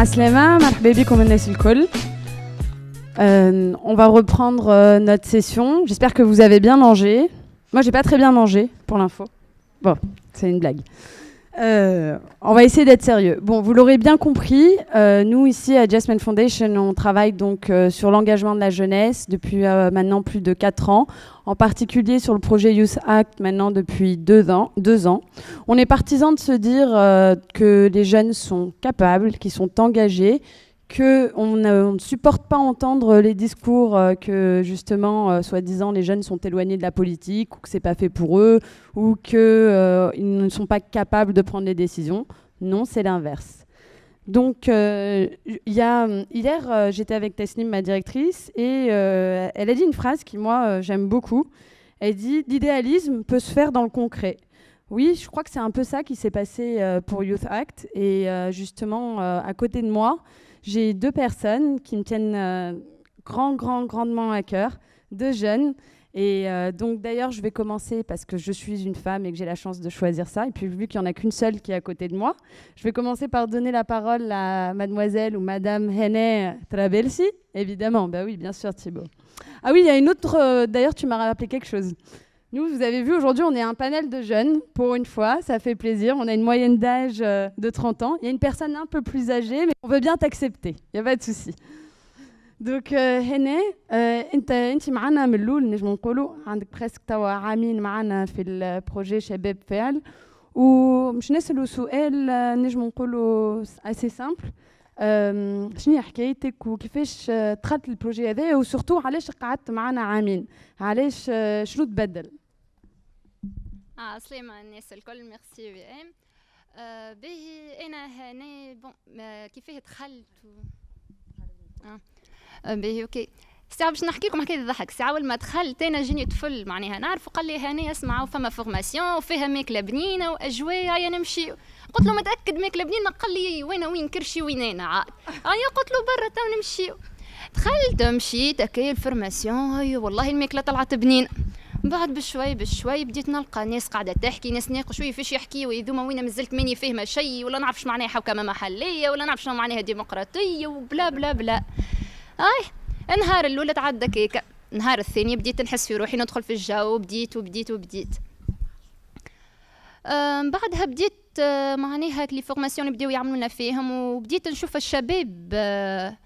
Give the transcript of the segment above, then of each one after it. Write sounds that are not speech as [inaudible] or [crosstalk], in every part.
Aslema, marhaba bikum الناس الكل. Euh, on va reprendre euh, notre session. J'espère que vous avez bien mangé. Moi, j'ai pas très bien mangé, pour l'info. Bon, c'est une blague. Euh, on va essayer d'être sérieux. Bon, vous l'aurez bien compris, euh, nous ici à Jasmine Foundation, on travaille donc euh, sur l'engagement de la jeunesse depuis maintenant plus de 4 ans, en particulier sur le projet Youth Act maintenant depuis 2 ans. Deux ans. On est partisans de se dire que les jeunes sont capables, qu'ils sont engagés, qu'on ne supporte pas entendre les discours euh, que justement, euh, soi-disant, les jeunes sont éloignés de la politique ou que c'est pas fait pour eux ou qu'ils euh, ne sont pas capables de prendre les décisions. Non, c'est l'inverse. Donc, hier, j'étais avec Tesnim, ma directrice, et elle a dit une phrase qui, moi, j'aime beaucoup. Elle dit L'idéalisme peut se faire dans le concret. Oui, je crois que c'est un peu ça qui s'est passé pour Youth Act. Et justement, à côté de moi, j'ai deux personnes qui me tiennent euh, grand, grand, grandement à cœur, deux jeunes. Et euh, donc d'ailleurs, je vais commencer parce que je suis une femme et que j'ai la chance de choisir ça. Et puis vu qu'il n'y en a qu'une seule qui est à côté de moi, je vais commencer par donner la parole à mademoiselle ou madame Hene Trabelsi. Évidemment, bah oui, bien sûr Thibault. Ah oui, il y a une autre... Euh, d'ailleurs, tu m'as rappelé quelque chose. Nous, vous avez vu, aujourd'hui, on est un panel de jeunes, pour une fois, ça fait plaisir. On a une moyenne d'âge euh, de 30 ans. Il y a une personne un peu plus âgée, mais on veut bien t'accepter, il n'y a pas de souci. Donc هنا انت انت معنا من الاول نجم نقولوا عندك بريسك توا عامين معنا في البروجي شباب فعل ومش نسالوا سؤال نجم نقولوا اسي سامبل شنو هي حكايتك وكيفاش دخلت البروجي هذا وسورتو علاش قعدت معنا عامين علاش شنو تبدل آه سليمة الناس الكل ميرسي بي ام باهي أنا هنا بون آه كيفاه دخلت و... آه. باهي أوكي. ساعة باش نحكي لكم حكاية ضحك ساعة أول ما دخلت أنا جيني طفل معناها نعرف وقال لي هاني اسمع فما فورماسيون وفيها ماكلة بنينة وأجواء هيا نمشي قلت له متأكد ماكلة بنينة؟ قال لي وين وين كرشي وين أنا عاد. هيا قلت له برا تو نمشي. دخلت مشيت هكايا الفورماسيون هيا والله الماكلة طلعت بنينة. بعد بشوي بشوي بديت نلقى ناس قاعدة تحكي ناس ناقشوا فيش يحكيوا يذوما وين مازلت ماني فاهمة شيء ولا نعرف معناها حوكمة محلية ولا نعرف شنو معناها ديمقراطية وبلا بلا بلا. أي النهار الأول تعدى كيكا النهار الثاني بديت نحس في روحي ندخل في الجو بديت وبديت وبديت. بعدها بديت آه، معناها لي فورماسيون بداو يعملونا فيهم وبديت نشوف الشباب آه،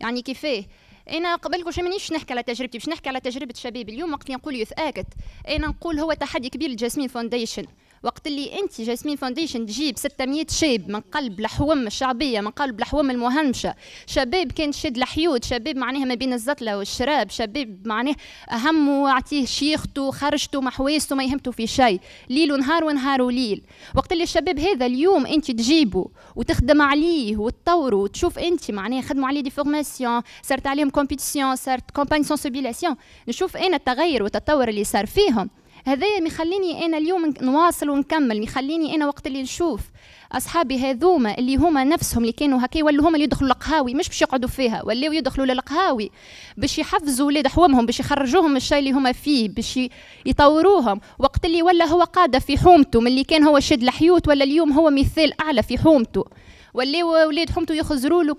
يعني كيفاه. أنا قبل كل شيء مانيش نحكي على تجربتي باش نحكي على تجربة شباب اليوم وقت نقول يوث آكت أنا نقول هو تحدي كبير لجاسمين فاونديشن وقت اللي انت جاسمين فاونديشن تجيب 600 شاب من قلب الحوم الشعبيه من قلب الحوم المهمشة. شباب كان شد الحيوت شباب معناها ما بين الزطلة والشراب شباب معناه همه اعطيه شيخته خرجته محويسته ما يهمته في شيء. ليل ونهار ونهار وليل. وقت اللي الشباب هذا اليوم انت تجيبه وتخدم عليه وتطوره وتشوف انت معناها خدموا عليه دي فورماسيون صارت عليهم كومبيتيسيون صارت كومباني سونسيبيلاسيون نشوف أنا التغير والتطور اللي صار فيهم. هذايا مخليني أنا اليوم نواصل ونكمل مخليني أنا وقت اللي نشوف أصحابي هذوما اللي هما نفسهم اللي كانوا هكا ولا هما اللي يدخلوا القهاوي مش باش يقعدوا فيها ولاو يدخلوا للقهاوي باش يحفزوا ولاد حومهم باش يخرجوهم من الشيء اللي هما فيه باش يطوروهم. وقت اللي ولا هو قاده في حومته من اللي كان هو شد الحيوت ولا اليوم هو مثال أعلى في حومته ولاو ولاد حومته يخزروا له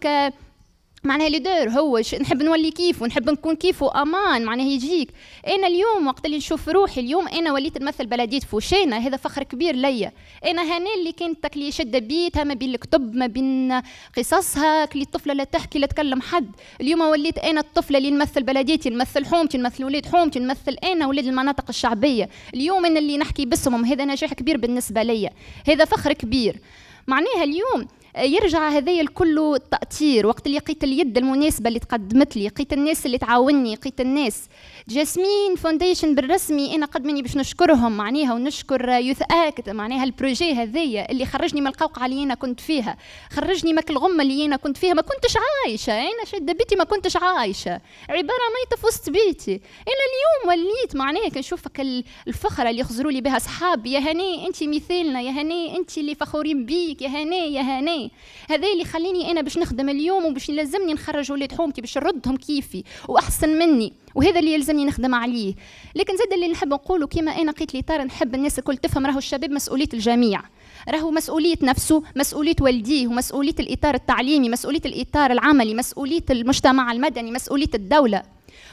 معناها ليدر هو نحب نولي كيف ونحب نكون كيفه أمان معناها يجيك. أنا اليوم وقت اللي نشوف روحي اليوم أنا وليت نمثل بلديه فوشينا هذا فخر كبير ليا. أنا هنا اللي كانت تكلي شدة بيتها ما بين الكتب ما بين قصصها كلي الطفلة لا تحكي لا تكلم حد. اليوم وليت أنا الطفلة اللي نمثل بلديتي نمثل حومتي نمثل ولاد حومتي نمثل أنا ولاد المناطق الشعبية. اليوم أنا اللي نحكي باسمهم هذا نجاح كبير بالنسبة ليا. هذا فخر كبير. معناها اليوم يرجع هذايا الكل تأثير وقت اللي لقيت اليد المناسبة اللي تقدمت لي لقيت الناس اللي تعاوني لقيت الناس جاسمين فونديشن بالرسمي أنا قد مني باش نشكرهم معناها ونشكر يوث اكت معناها البروجي هذايا اللي خرجني من القوقعة اللي أنا كنت فيها. خرجني من الغمة اللي أنا كنت فيها ما كنتش عايشة أنا شده بيتي ما كنتش عايشة. عبارة ميته في وسط بيتي. أنا اليوم وليت معناها كنشوفك الفخرة اللي يخزروا لي بها اصحابي يا هني انت مثالنا يا هني انت اللي فخورين بيك يا هني يا هني. هذا اللي يخليني أنا باش نخدم اليوم وباش يلزمني نخرج ولاد حومتي باش نردهم كيفي وأحسن مني. وهذا اللي يلزمني نخدم عليه. لكن زاد اللي نحب نقوله كما أنا قلت لي طار نحب الناس الكل تفهم راهو الشباب مسؤولية الجميع. راهو مسؤولية نفسه مسؤولية والديه ومسؤولية الإطار التعليمي مسؤولية الإطار العملي مسؤولية المجتمع المدني مسؤولية الدولة.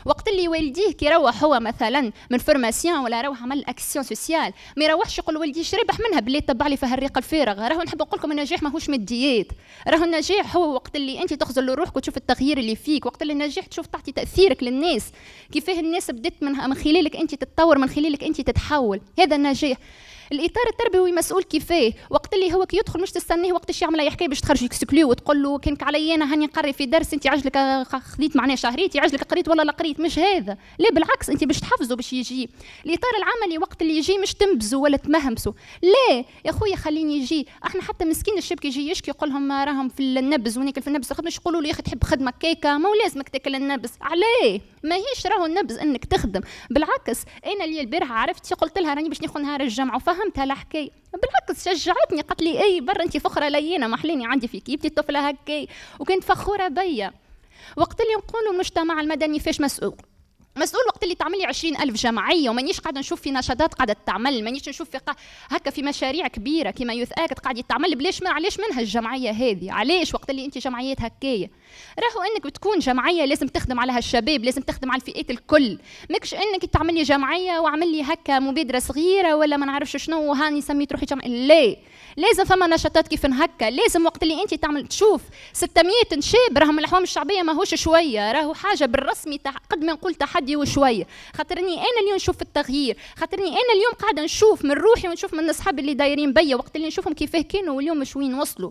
وقت اللي والديه كي يروح هو مثلا من فورماسيون ولا يروح عمل أكسيون سوسيال ما يروحش يقول والدي ربح منها باللي تبع لي في الريق الفارغ راهو نحب نقول لكم النجاح ماهوش ماديات راهو النجاح هو وقت اللي أنت تخزن لروحك وتشوف التغيير اللي فيك. وقت اللي النجاح تشوف تعطي تأثيرك للناس. كيفاه الناس بدات من خلالك أنت تتطور من خلالك أنت تتحول. هذا النجاح. الإطار التربوي مسؤول كيفاه. وقت اللي هو كي يدخل مش تستنيه وقت الشي يعمل يحكي باش تخرج يكسكلو وتقول له كانك علي أنا هاني نقري في درس أنت عجلك خذيت معناه شهريت يعجلك قريت ولا لا قريت مش هذا. لا بالعكس أنت باش تحفزه باش يجي. الإطار العملي وقت اللي يجي مش تنبزه ولا تمهمسه. لا يا خويا خليني يجي. إحنا حتى مسكين الشاب كي يجي يشكي يقول لهم راهم في النبز وناكل في النبز؟ مش يقولوا له يا أخي تحب خدمة كيكة؟ ما لازمك تاكل النبز. علاه ماهيش راهو النبز إنك تخدم. بالعكس أنا اللي البارحة عرفتي قلت لها راني باش ناخذ نهار الجمعة وفهمتها الحكاية بالعكس شجعتني. قالت لي إي برا انت فخرة لينا محليني عندي في كيبتي طفله هكاي وكنت فخورة بيا. وقت اللي نقولوا المجتمع المدني فاش مسؤول. مسؤول وقت اللي تعمل لي 20 ألف جمعية ومانيش قاعدة نشوف في نشاطات قاعدة تعمل مانيش نشوف في قا... هكا في مشاريع كبيرة كما يوث اكت قاعد يتعمل. بلاش من علاش منها الجمعية هذه؟ علاش وقت اللي أنت جمعيات هكاية؟ راهو أنك بتكون جمعية لازم تخدم عليها الشباب لازم تخدم على الفئات الكل. ماكش أنك تعمل لي جمعية وعمل لي هكا مبادرة صغيرة ولا ما نعرفش شنو وهاني سميت روحي جمعية لا. لازم فما نشاطات كيف هكا. لازم وقت اللي أنت تعمل تشوف 600 شاب راهم الأحوام الشعبية ماهوش شوية. راهو حاجة بالرسمي قد ما نقول تحدي وشويه خاطرني أنا اليوم نشوف التغيير. خاطرني أنا اليوم قاعدة نشوف من روحي ونشوف من أصحابي اللي دايرين بيا وقت اللي نشوفهم كيفاه كانوا واليوم مش وين وصلوا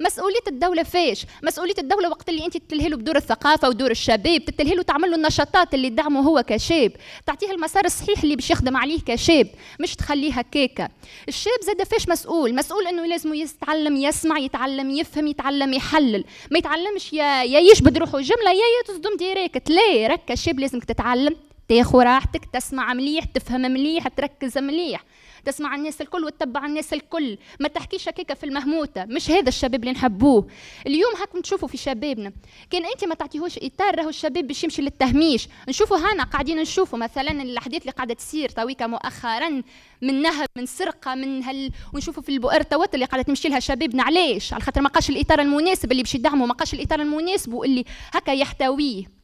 مسؤولية الدولة فاش مسؤولية الدولة وقت اللي انت تتلهي بدور الثقافة ودور الشباب تتلهي له تعمل له النشاطات اللي تدعمه هو كشاب. تعطيه المسار الصحيح اللي باش يخدم عليه كشاب مش تخليه هكاكا الشاب زاد فاش مسؤول. مسؤول انه لازم يتعلم يسمع يتعلم يفهم يتعلم يحلل. ما يتعلمش يا يا يشبد روحه جملة يا تصدم ديريكت. لا رك الشاب لازمك تتعلم تاخذ راحتك تسمع مليح تفهم مليح تركز مليح. تسمع الناس الكل وتتبع الناس الكل. ما تحكيش هكاك في المهموتة. مش هذا الشباب اللي نحبوه. اليوم هاكم تشوفوا في شبابنا. كان انت ما تعطيهوش إطار راهو الشباب باش يمشي للتهميش. نشوفوا هنا قاعدين نشوفوا مثلا الأحداث اللي قاعدة تصير تويكا مؤخرا من نهب من سرقة من هال ونشوفوا في البؤر توت اللي قاعدة تمشي لها شبابنا. علاش؟ على خاطر ما قاش الإطار المناسب اللي باش يدعموا ما قاش الإطار المناسب واللي هكا يحتويه.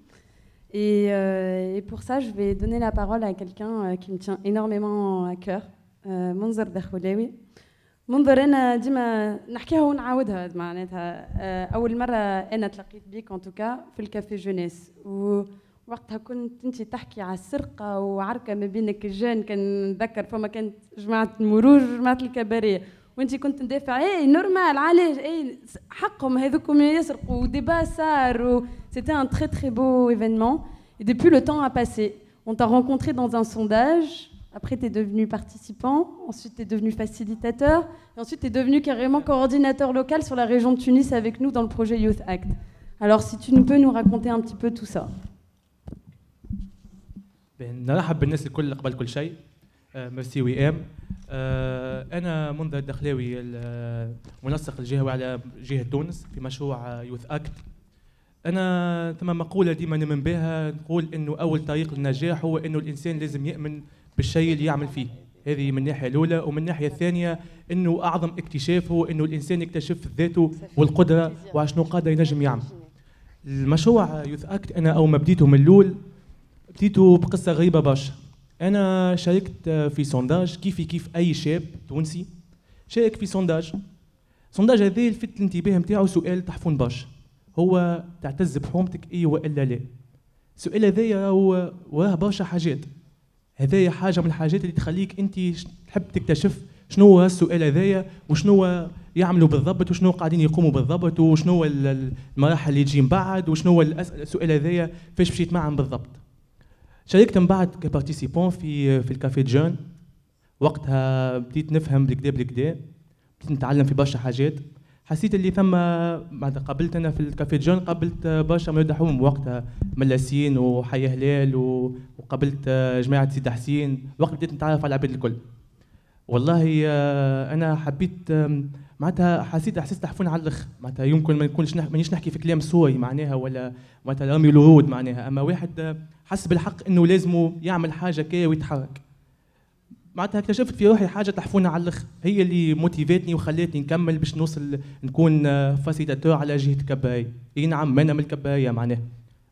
Et, euh, et, pour ça, je vais donner la parole à quelqu'un euh, qui me tient énormément à cœur, منظر دخولاوي منظر أنا ديما نحكيها ونعاودها معناتها. أول مرة أنا تلقيت بيك ان توكا في الكافي جونيس. وقتها كنت أنت تحكي على السرقة وعركة ما بينك الجان كان نتذكر فما كانت جماعة المرور وجماعه الكبارية. وانت كنت ندافع اي نورمال علاش اي حقهم هذوكم يسرقوا ديبا صار و سيتي ان تري تري بو ايفينمون et depuis le temps a passé on t'a rencontré dans un sondage Après, tu es devenu participant, ensuite tu es devenu facilitateur, et ensuite tu es devenu carrément coordinateur local sur la région de Tunis avec nous dans le projet Youth Act. Alors, si tu peux nous raconter un petit peu tout ça. نرحب بالناس الكل قبل كل شيء ميرسي وي ام أنا منذر الدخلاوي المنسق الجهوي على جهة تونس في مشروع يوث اكت أنا ثم مقولة ديما نؤمن بها نقول إنه أول طريق للنجاح هو إنه الإنسان لازم يؤمن بالشيء اللي يعمل فيه. هذه من الناحية الأولى ومن الناحية الثانية إنه أعظم اكتشاف هو إنه الإنسان يكتشف ذاته والقدرة وشنو قادر ينجم يعمل. المشروع يوث اكت أنا أول ما بديته من الأول بديته بقصة غريبة برشا. أنا شاركت في سونداج كيفي كيف أي شاب تونسي شارك في سونداج سونداج هذا لفت الانتباه نتاعو سؤال تحفون برشا هو تعتز بحومتك اي وإلا لا. السؤال هذايا هو وراه برشا حاجات. هذايا حاجة من الحاجات اللي تخليك أنت تحب تكتشف شنو هو السؤال هذايا وشنو يعملوا بالضبط وشنو قاعدين يقوموا بالضبط وشنو المراحل اللي تجي من بعد وشنو السؤال هذايا فاش مشيت معهم بالضبط. شاركت من بعد كبارتيسيبون في في الكافي جون وقتها بديت نفهم بالكدا بالكدا بديت نتعلم في برشا حاجات. حسيت اللي ثم بعد قابلت أنا في الكافي جون قابلت برشا من حوم. وقتها ملاسين وحي هلال وقابلت جماعة سيد حسين. وقت بديت نتعرف على العباد الكل. والله آه، أنا حبيت معناتها حسيت احساس تحفون على الأخ. معناتها يمكن ما نكونش مانيش نحكي في كلام سوري معناها ولا معناتها رامي الورود معناها. أما واحد حس بالحق إنه لازم يعمل حاجة كي ويتحرك. معناتها اكتشفت في روحي حاجة تحفونا على الأخ. هي اللي موتيفيتني وخلتني نكمل باش نوصل نكون فاسيتاتور على جهة الكباي إي نعم أنا من الكبايه معناها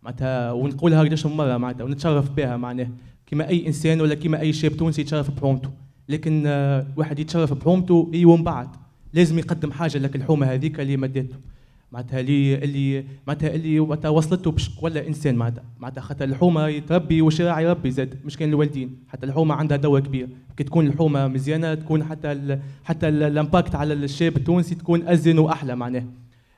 معناتها ونقولها قداش مرة معناتها ونتشرف بها معناها كما أي إنسان ولا كما أي شاب تونسي يتشرف بحومته. لكن آه، واحد يتشرف بحومته اي ومن بعد. لازم يقدم حاجة لك الحومة هذيك اللي مدته معناتها اللي اللي معناتها اللي وقتها وصلته باش ولا إنسان معناتها معناتها خاطر الحومة يتربي والشراع يربي زاد. مش كان الوالدين. حتى الحومة عندها دور كبير. كي تكون الحومة مزيانة تكون حتى ال حتى الإمباكت على الشاب التونسي تكون أزين وأحلى معناها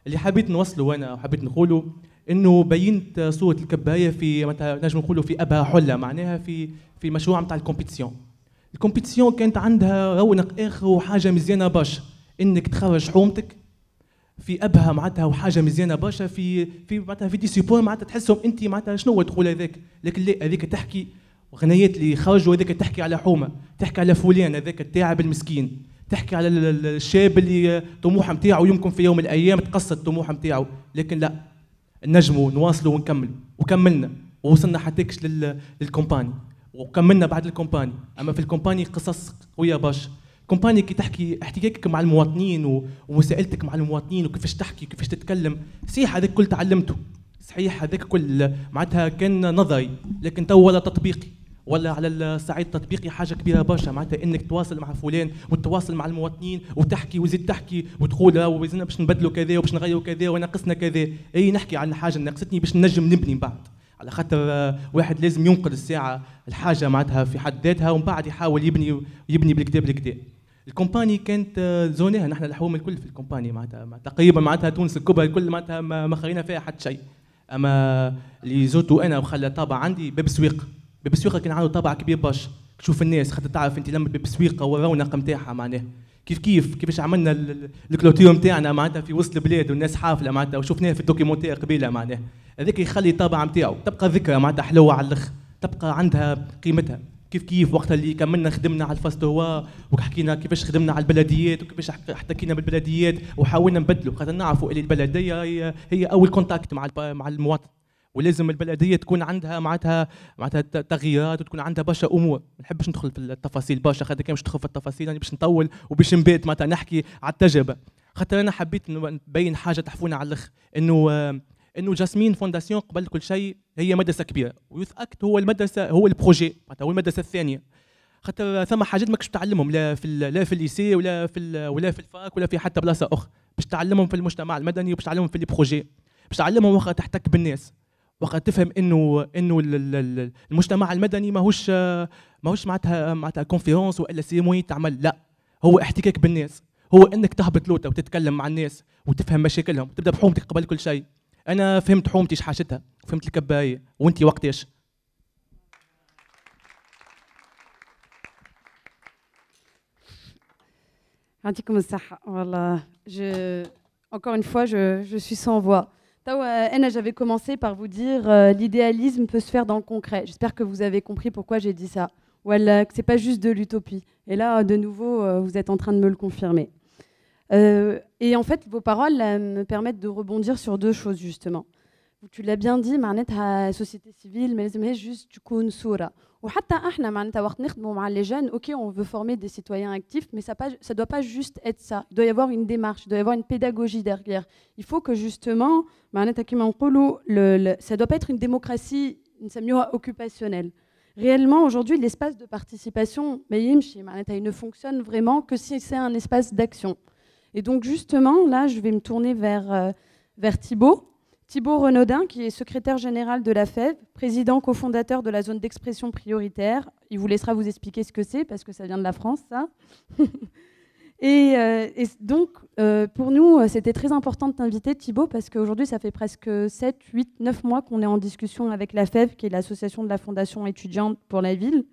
اللي حبيت نوصله أنا وحبيت نقوله إنه بينت صوره الكباية في معناتها نجم نقولوا في ابها حلة معناها في في مشروع نتاع الكومبيتيسيون. الكومبيتيسيون كانت عندها رونق آخر وحاجة مزيانة برشا. إنك تخرج حومتك في أبها معناتها وحاجة مزيانه برشا في في معناتها في دي سيبور معناتها تحسهم أنت معناتها شنو الدخول هذاك؟ لكن لا هذيك تحكي غنيات اللي خرجوا هذاك تحكي على حومة تحكي على فلان هذاك التاعب المسكين تحكي على الشاب اللي طموح نتاعو يمكن في يوم من الأيام تقصد الطموح نتاعو لكن لا نجموا نواصلوا ونكمل. وكملنا ووصلنا حتىكش للكومباني. وكملنا بعد الكومباني. أما في الكومباني قصص قوية برشا. كومباني كي تحكي احتكاكك مع المواطنين ومساءلتك مع المواطنين وكيفاش تحكي وكيفاش تتكلم صحيح هذاك كل تعلمته. صحيح هذاك كل معناتها كان نظري لكن تو ولا تطبيقي ولا على الصعيد التطبيقي حاجة كبيرة برشا. معناتها إنك تواصل مع فلان وتواصل مع المواطنين وتحكي وزيد تحكي وتقول وزينا باش نبدلوا كذا وباش نغيروا كذا وناقصنا كذا. أي نحكي عن حاجة ناقصتني باش نجم نبني بعد. على خاطر واحد لازم ينقذ الساعة الحاجة معناتها في حد ذاتها ومن بعد يحاول يبني يبني بالكدا بالكدا الكومباني كانت زوناها نحن الحوم الكل في الكومباني معناتها تقريبا معناتها تونس الكبرى الكل معناتها ما خلينا فيها حتى شيء. أما اللي زرته أنا وخلى طابع عندي باب سويق باب سويقه كان عنده طابع كبير برشا. تشوف الناس خاطر تعرف أنت لما باب سويقه والرونق نتاعها معناها. كيف كيف كيفاش عملنا الكلوتير نتاعنا معناتها في وسط البلاد والناس حافلة معناتها وشفناها في الدوكيومنتير قبيلة معناها. هذاك يخلي الطابع نتاعو تبقى ذكرى معناتها حلوة على الآخر تبقى عندها قيمتها. كيف كيف وقت اللي كملنا خدمنا على الفاستوا وحكينا كيفاش خدمنا على البلديات وكيفاش احتكينا بالبلديات وحاولنا نبدلوا خاطر نعرفوا اللي البلدية هي, هي أول كونتاكت مع مع المواطن. ولازم البلدية تكون عندها معناتها معناتها تغييرات وتكون عندها برشا أمور. ما نحبش ندخل في التفاصيل برشا. خاطر كان باش ندخل في التفاصيل يعني باش نطول وباش نبات معناتها نحكي على التجربة. خاطر أنا حبيت نبين حاجة تحفونا على الآخر إنه إنه جاسمين فونداسيون قبل كل شيء هي مدرسة كبيرة. ويوث أكت هو المدرسة هو البروجي هو المدرسة الثانية. خاطر ثم حاجات ماكش تعلمهم لا في لا في الليسي ولا في ولا في الفاك ولا في حتى بلاصة أخرى. باش تعلمهم في المجتمع المدني وباش تعلمهم في البروجي باش تعلمهم وقت تحتك بالناس. وقت تفهم إنه إنه المجتمع المدني ماهوش ماهوش معناتها معناتها كونفيرونس وإلا سيموي تعمل لا. هو احتكاك بالناس. هو إنك تهبط لوطه وتتكلم مع الناس وتفهم مشاكلهم تبدا بحومتك قبل كل شيء. انا فهمت حومتي حاجتها وفهمت الكبايه وانت وقتاش يعطيكم الصحة والله je encore une fois je, je suis sans voix. Anna, j'avais commencé par vous dire euh, l'idéalisme peut se faire dans le concret. J'espère que vous avez compris pourquoi j'ai dit ça. Voilà, que c'est pas juste de l'utopie. Et là, de nouveau, euh, vous êtes en train de me le confirmer. Euh, et en fait, vos paroles me permettent de rebondir sur deux choses, justement. Tu l'as bien dit, la société civile, mais juste tu connais soura. Ou les jeunes, ok, on veut former des citoyens actifs, mais ça ne doit pas juste être ça. Il doit y avoir une démarche, il doit y avoir une pédagogie derrière. Il faut que justement, ça ne doit pas être une démocratie une occupationnelle. Réellement, aujourd'hui, l'espace de participation, il ne fonctionne vraiment que si c'est un espace d'action. Et donc justement, là, je vais me tourner vers, euh, vers Thibault. Thibault Renaudin, qui est secrétaire général de la FEV, président cofondateur de la zone d'expression prioritaire. Il vous laissera vous expliquer ce que c'est, parce que ça vient de la France, ça. [laughs] Et, euh, et donc, euh, pour nous, c'était très important de t'inviter, Thibaut, parce qu'aujourd'hui, ça fait presque 7, 8, 9 mois qu'on est en discussion avec la FEV, qui est l'association de la Fondation étudiante pour la ville.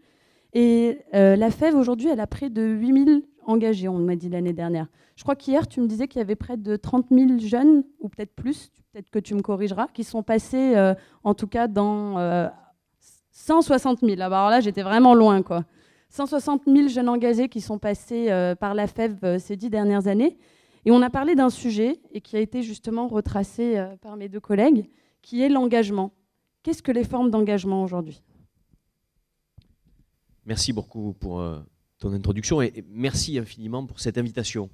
Et la FEV, aujourd'hui, elle a près de 8000 engagés, on m'a dit l'année dernière. Je crois qu'hier, tu me disais qu'il y avait près de 30 000 jeunes, ou peut-être plus, peut-être que tu me corrigeras, qui sont passés, euh, en tout cas, dans euh, 160 000. Alors là, j'étais vraiment loin, quoi. 160 000 jeunes engagés qui sont passés euh, par la FEV euh, ces dix dernières années. Et on a parlé d'un sujet, et qui a été justement retracé euh, par mes deux collègues, qui est l'engagement. Qu'est-ce que les formes d'engagement aujourd'hui? Merci beaucoup pour euh, ton introduction et, merci infiniment pour cette invitation.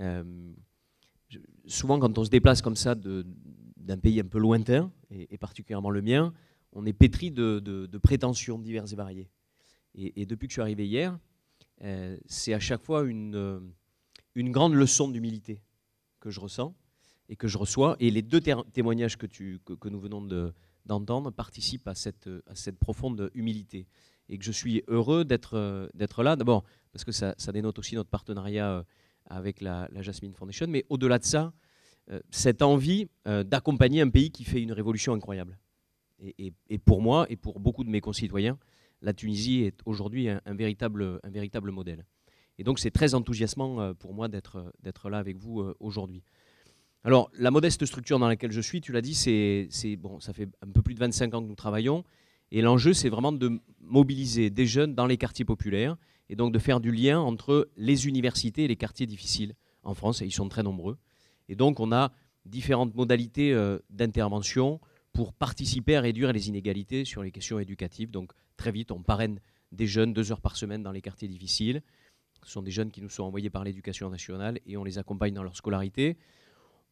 Euh, souvent, quand on se déplace comme ça d'un pays un peu lointain, et, particulièrement le mien, on est pétri de, prétentions diverses et variées. Et, depuis que je suis arrivé hier, euh, c'est à chaque fois une, euh, une grande leçon d'humilité que je ressens et que je reçois. Et les deux té- témoignages que, nous venons de- d'entendre participent à cette profonde humilité et que je suis heureux d'être euh, là. D'abord, parce que ça, dénote aussi notre partenariat euh, avec la, Jasmine Foundation, mais au-delà de ça, euh, cette envie d'accompagner un pays qui fait une révolution incroyable. Et, pour moi et pour beaucoup de mes concitoyens, la Tunisie est aujourd'hui un, véritable, un véritable modèle. Et donc c'est très enthousiasmant pour moi d'être là avec vous aujourd'hui. Alors, la modeste structure dans laquelle je suis, tu l'as dit, c'est- bon, ça fait un peu plus de 25 ans que nous travaillons. Et l'enjeu, c'est vraiment de mobiliser des jeunes dans les quartiers populaires et donc de faire du lien entre les universités et les quartiers difficiles en France, et ils sont très nombreux. Et donc, on a différentes modalités euh, d'intervention pour participer à réduire les inégalités sur les questions éducatives. Donc, très vite, on parraine des jeunes deux heures par semaine dans les quartiers difficiles. Ce sont des jeunes qui nous sont envoyés par l'éducation nationale et on les accompagne dans leur scolarité.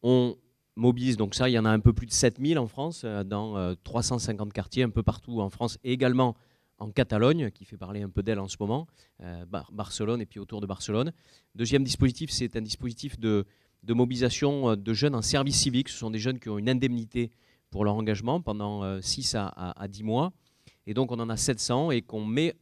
On mobilise donc ça, il y en a un peu plus de 7000 en France, euh, dans euh, 350 quartiers un peu partout en France et également en Catalogne, qui fait parler un peu d'elle en ce moment, euh, Bar- Barcelone et puis autour de Barcelone. Deuxième dispositif, c'est un dispositif de, mobilisation euh, de jeunes en service civique. Ce sont des jeunes qui ont une indemnité pour leur engagement pendant 6 à, à, à 10 mois. Et donc on en a 700 et qu'on met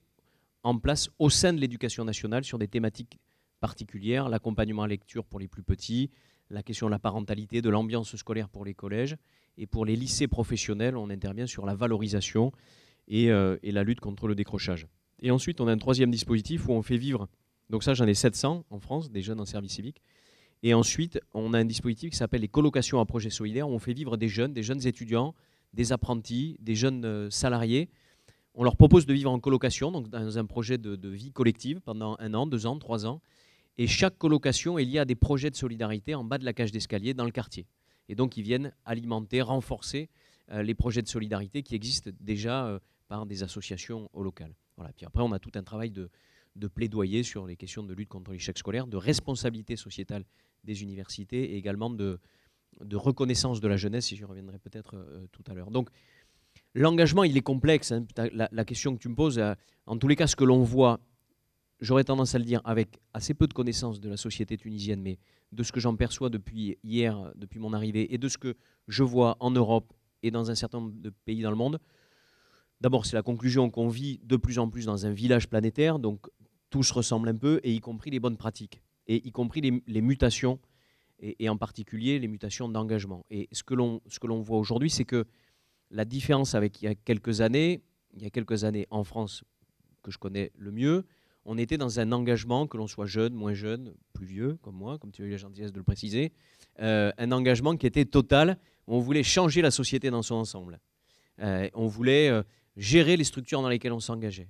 en place au sein de l'éducation nationale sur des thématiques particulières, l'accompagnement à lecture pour les plus petits, la question de la parentalité, de l'ambiance scolaire pour les collèges. Et pour les lycées professionnels, on intervient sur la valorisation et, euh, la lutte contre le décrochage. Et ensuite, on a un troisième dispositif où on fait vivre, donc ça j'en ai 700 en France, des jeunes en service civique. Et ensuite, on a un dispositif qui s'appelle les colocations à projet solidaire, où on fait vivre des jeunes, des jeunes étudiants, des apprentis, des jeunes euh, salariés. On leur propose de vivre en colocation, donc dans un projet de vie collective pendant un an, deux ans, trois ans. Et chaque colocation est liée à des projets de solidarité en bas de la cage d'escalier dans le quartier. Et donc, ils viennent alimenter, renforcer euh, les projets de solidarité qui existent déjà euh, par des associations au local. Voilà. Puis après, on a tout un travail de, plaidoyer sur les questions de lutte contre l'échec scolaire, de responsabilité sociétale des universités et également de, reconnaissance de la jeunesse, et j'y reviendrai peut-être euh, tout à l'heure. Donc, l'engagement, il est complexe. hein. La, question que tu me poses, en tous les cas, ce que l'on voit, j'aurais tendance à le dire avec assez peu de connaissances de la société tunisienne, mais de ce que j'en perçois depuis hier, depuis mon arrivée, et de ce que je vois en Europe et dans un certain nombre de pays dans le monde. D'abord, c'est la conclusion qu'on vit de plus en plus dans un village planétaire, donc tout se ressemble un peu, et y compris les bonnes pratiques, et y compris les, mutations, et, et en particulier les mutations d'engagement. Et ce que l'on voit aujourd'hui, c'est que la différence avec il y a quelques années, il y a quelques années en France, que je connais le mieux, on était dans un engagement, que l'on soit jeune, moins jeune, plus vieux, comme moi, comme tu as eu la gentillesse de le préciser, euh, un engagement qui était total. On voulait changer la société dans son ensemble. Euh, on voulait euh, gérer les structures dans lesquelles on s'engageait.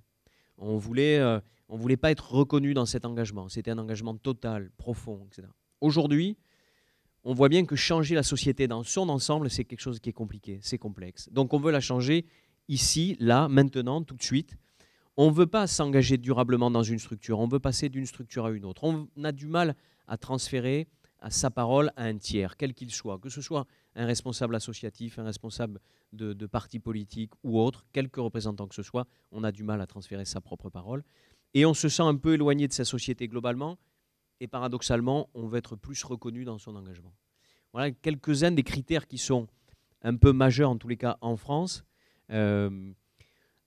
On voulait, on voulait pas être reconnu dans cet engagement. C'était un engagement total, profond, etc. Aujourd'hui, on voit bien que changer la société dans son ensemble, c'est quelque chose qui est compliqué, c'est complexe. Donc on veut la changer ici, là, maintenant, tout de suite. On ne veut pas s'engager durablement dans une structure, on veut passer d'une structure à une autre. On a du mal à transférer sa parole à un tiers, quel qu'il soit, que ce soit un responsable associatif, un responsable de, de parti politique ou autre, quelque représentant que ce soit, on a du mal à transférer sa propre parole. Et on se sent un peu éloigné de sa société globalement, et paradoxalement, on veut être plus reconnu dans son engagement. Voilà quelques-uns des critères qui sont un peu majeurs, en tous les cas en France, euh,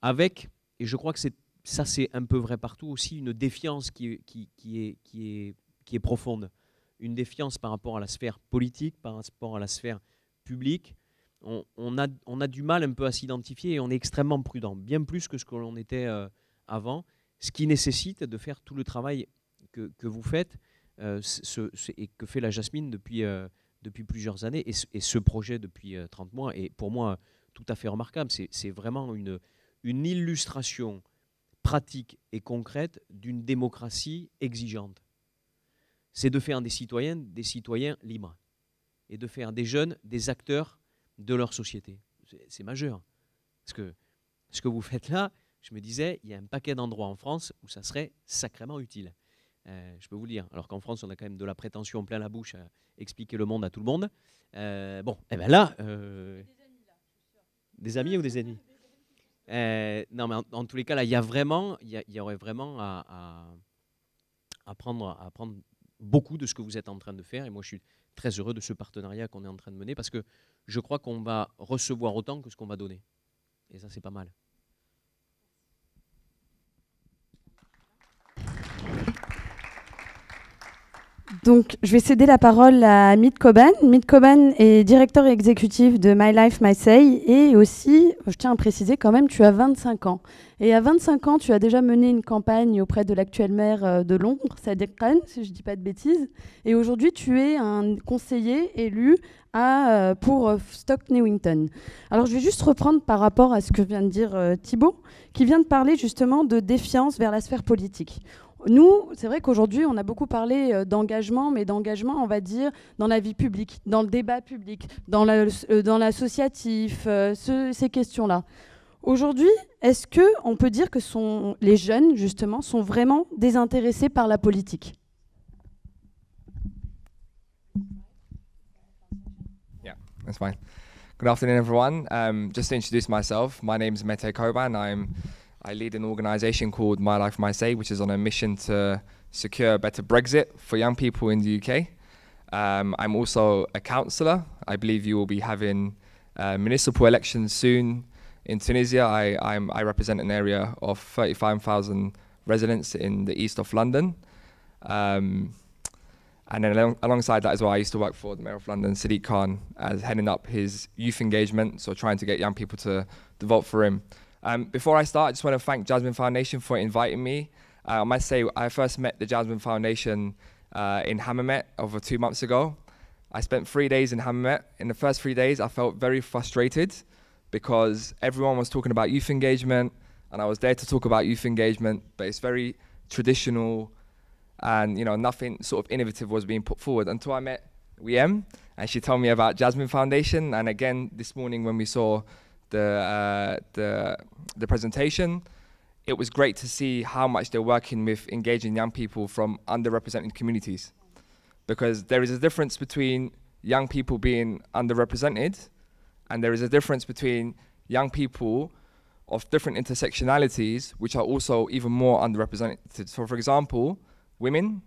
avec, et je crois que ça c'est un peu vrai partout aussi, une défiance qui, est, profonde. Une défiance par rapport à la sphère politique, par rapport à la sphère publique. On, a, du mal un peu à s'identifier et on est extrêmement prudent, bien plus que ce que l'on était euh, avant, ce qui nécessite de faire tout le travail que, vous faites euh, et que fait la Jasmine depuis, euh, depuis plusieurs années et ce, et ce projet depuis 30 mois est pour moi tout à fait remarquable. C'est vraiment une, une illustration pratique et concrète d'une démocratie exigeante. C'est de faire des citoyens des citoyens libres et de faire des jeunes des acteurs de leur société. C'est majeur. Parce que ce que vous faites là, je me disais, il y a un paquet d'endroits en France où ça serait sacrément utile. Euh, je peux vous le dire. Alors qu'en France, on a quand même de la prétention plein la bouche à expliquer le monde à tout le monde. Euh, bon, et eh bien là, euh, des amis ou des ennemis? Euh, non, mais en, tous les cas, là, il y a vraiment, il y, aurait vraiment à, à, à beaucoup de ce que vous êtes en train de faire. Et moi, je suis très heureux de ce partenariat qu'on est en train de mener parce que je crois qu'on va recevoir autant que ce qu'on va donner. Et ça, c'est pas mal. Donc, je vais céder la parole à Meet Coban. Meet Coban est directeur exécutif de My Life, My Say. Et aussi, je tiens à préciser quand même, tu as 25 ans. Et à 25 ans, tu as déjà mené une campagne auprès de l'actuel maire euh, de Londres, Sadiq Khan, si je ne dis pas de bêtises. Et aujourd'hui, tu es un conseiller élu à, euh, pour euh, Stock Newington. Alors, je vais juste reprendre par rapport à ce que vient de dire Thibault, qui vient de parler justement de défiance vers la sphère politique. Nous, c'est vrai qu'aujourd'hui, on a beaucoup parlé euh, d'engagement, mais d'engagement, on va dire, dans la vie publique, dans le débat public, dans l'associatif, euh, ces questions-là. Aujourd'hui, est-ce que on peut dire que les jeunes, justement, sont vraiment désintéressés par la politique? Yeah, that's fine. Good afternoon, everyone. Um, just to introduce myself, my name is Mete Koban. I lead an organisation called My Life My Say, which is on a mission to secure a better Brexit for young people in the UK. Um, I'm also a councillor. I believe you will be having uh, municipal elections soon in Tunisia. I, I'm, I represent an area of 35,000 residents in the east of London. Um, and then along, alongside that as well, I used to work for the Mayor of London, Sadiq Khan, as heading up his youth engagement, so trying to get young people to, to vote for him. Um, before I start, I just want to thank Jasmine Foundation for inviting me. Uh, I must say, I first met the Jasmine Foundation uh, in Hammamet over two months ago. I spent three days in Hammamet. In the first three days, I felt very frustrated because everyone was talking about youth engagement, and I was there to talk about youth engagement, but it's very traditional, and you know nothing sort of innovative was being put forward until I met Wiem, and she told me about Jasmine Foundation. And again, this morning when we saw the uh, the the presentation. It was great to see how much they're working with engaging young people from underrepresented communities, because there is a difference between young people being underrepresented, and there is a difference between young people of different intersectionalities, which are also even more underrepresented. So, for example, women.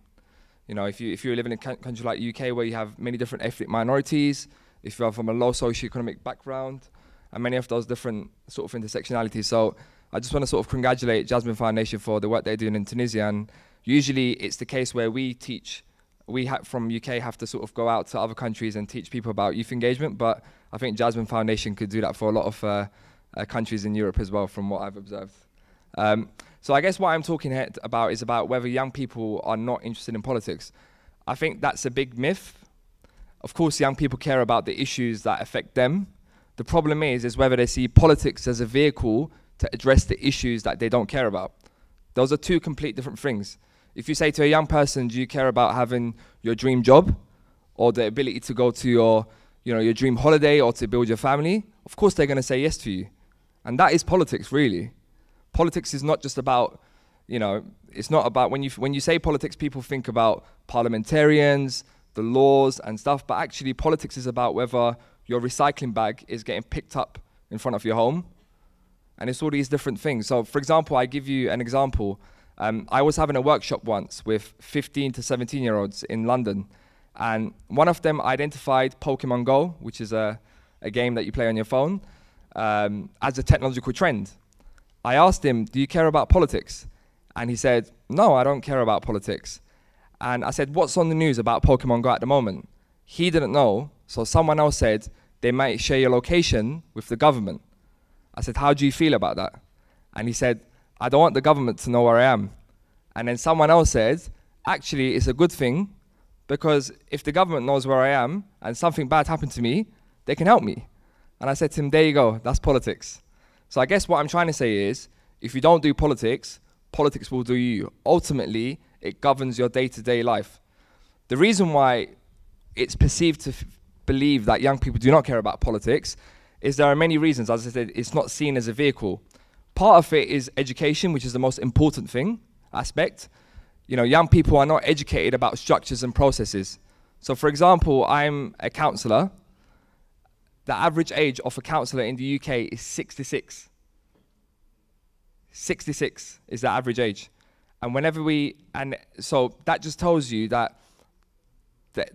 You know, if you if you live in a country like UK where you have many different ethnic minorities, if you are from a low socioeconomic background, and many of those different sort of intersectionalities. So I just want to sort of congratulate Jasmine Foundation for the work they're doing in Tunisia. And usually it's the case where we teach, we from UK have to sort of go out to other countries and teach people about youth engagement. But I think Jasmine Foundation could do that for a lot of uh, uh, countries in Europe as well, from what I've observed. Um, so I guess what I'm talking about is about whether young people are not interested in politics. I think that's a big myth. Of course, young people care about the issues that affect them, the problem is, is whether they see politics as a vehicle to address the issues that they don't care about. Those are two complete different things. If you say to a young person, do you care about having your dream job or the ability to go to your, you know, your dream holiday or to build your family? Of course they're going to say yes to you. And that is politics, really. Politics is not just about, you know, it's not about when you, when you say politics, people think about parliamentarians, the laws and stuff, but actually politics is about whether your recycling bag is getting picked up in front of your home. And it's all these different things. So, for example, I give you an example. Um, I was having a workshop once with 15 to 17 year olds in London. And one of them identified Pokemon Go, which is a, a game that you play on your phone, um, as a technological trend. I asked him, Do you care about politics? And he said, No, I don't care about politics. And I said, What's on the news about Pokemon Go at the moment? He didn't know, so someone else said they might share your location with the government. I said, How do you feel about that? And he said, I don't want the government to know where I am. And then someone else said, Actually, it's a good thing because if the government knows where I am and something bad happened to me, they can help me. And I said to him, There you go, that's politics. So I guess what I'm trying to say is if you don't do politics, politics will do you. Ultimately, it governs your day to day life. The reason why it's perceived to believe that young people do not care about politics is there are many reasons. As I said, it's not seen as a vehicle. Part of it is education, which is the most important thing aspect. You know, young people are not educated about structures and processes. So, for example, I'm a counsellor. The average age of a counsellor in the UK is 66. 66 is the average age. And whenever we, and so that just tells you that, that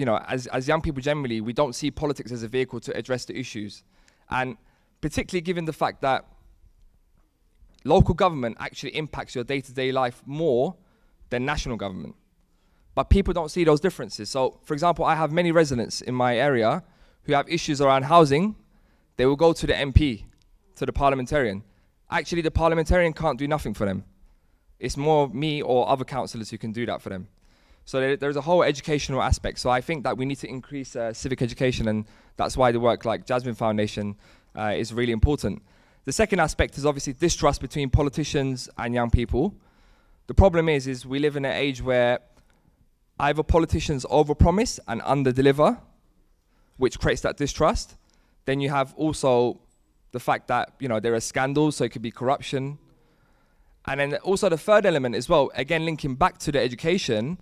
you know, as, as young people generally, we don't see politics as a vehicle to address the issues. And particularly given the fact that local government actually impacts your day to day life more than national government. But people don't see those differences. So, for example, I have many residents in my area who have issues around housing. They will go to the MP, to the parliamentarian. Actually, the parliamentarian can't do nothing for them. It's more me or other councillors who can do that for them. So there, there's a whole educational aspect. So I think that we need to increase uh, civic education, and that's why the work like Jasmine Foundation uh, is really important. The second aspect is obviously distrust between politicians and young people. The problem is, is we live in an age where either politicians overpromise and underdeliver, which creates that distrust. Then you have also the fact that you know there are scandals, so it could be corruption. And then also the third element as well, again linking back to the education,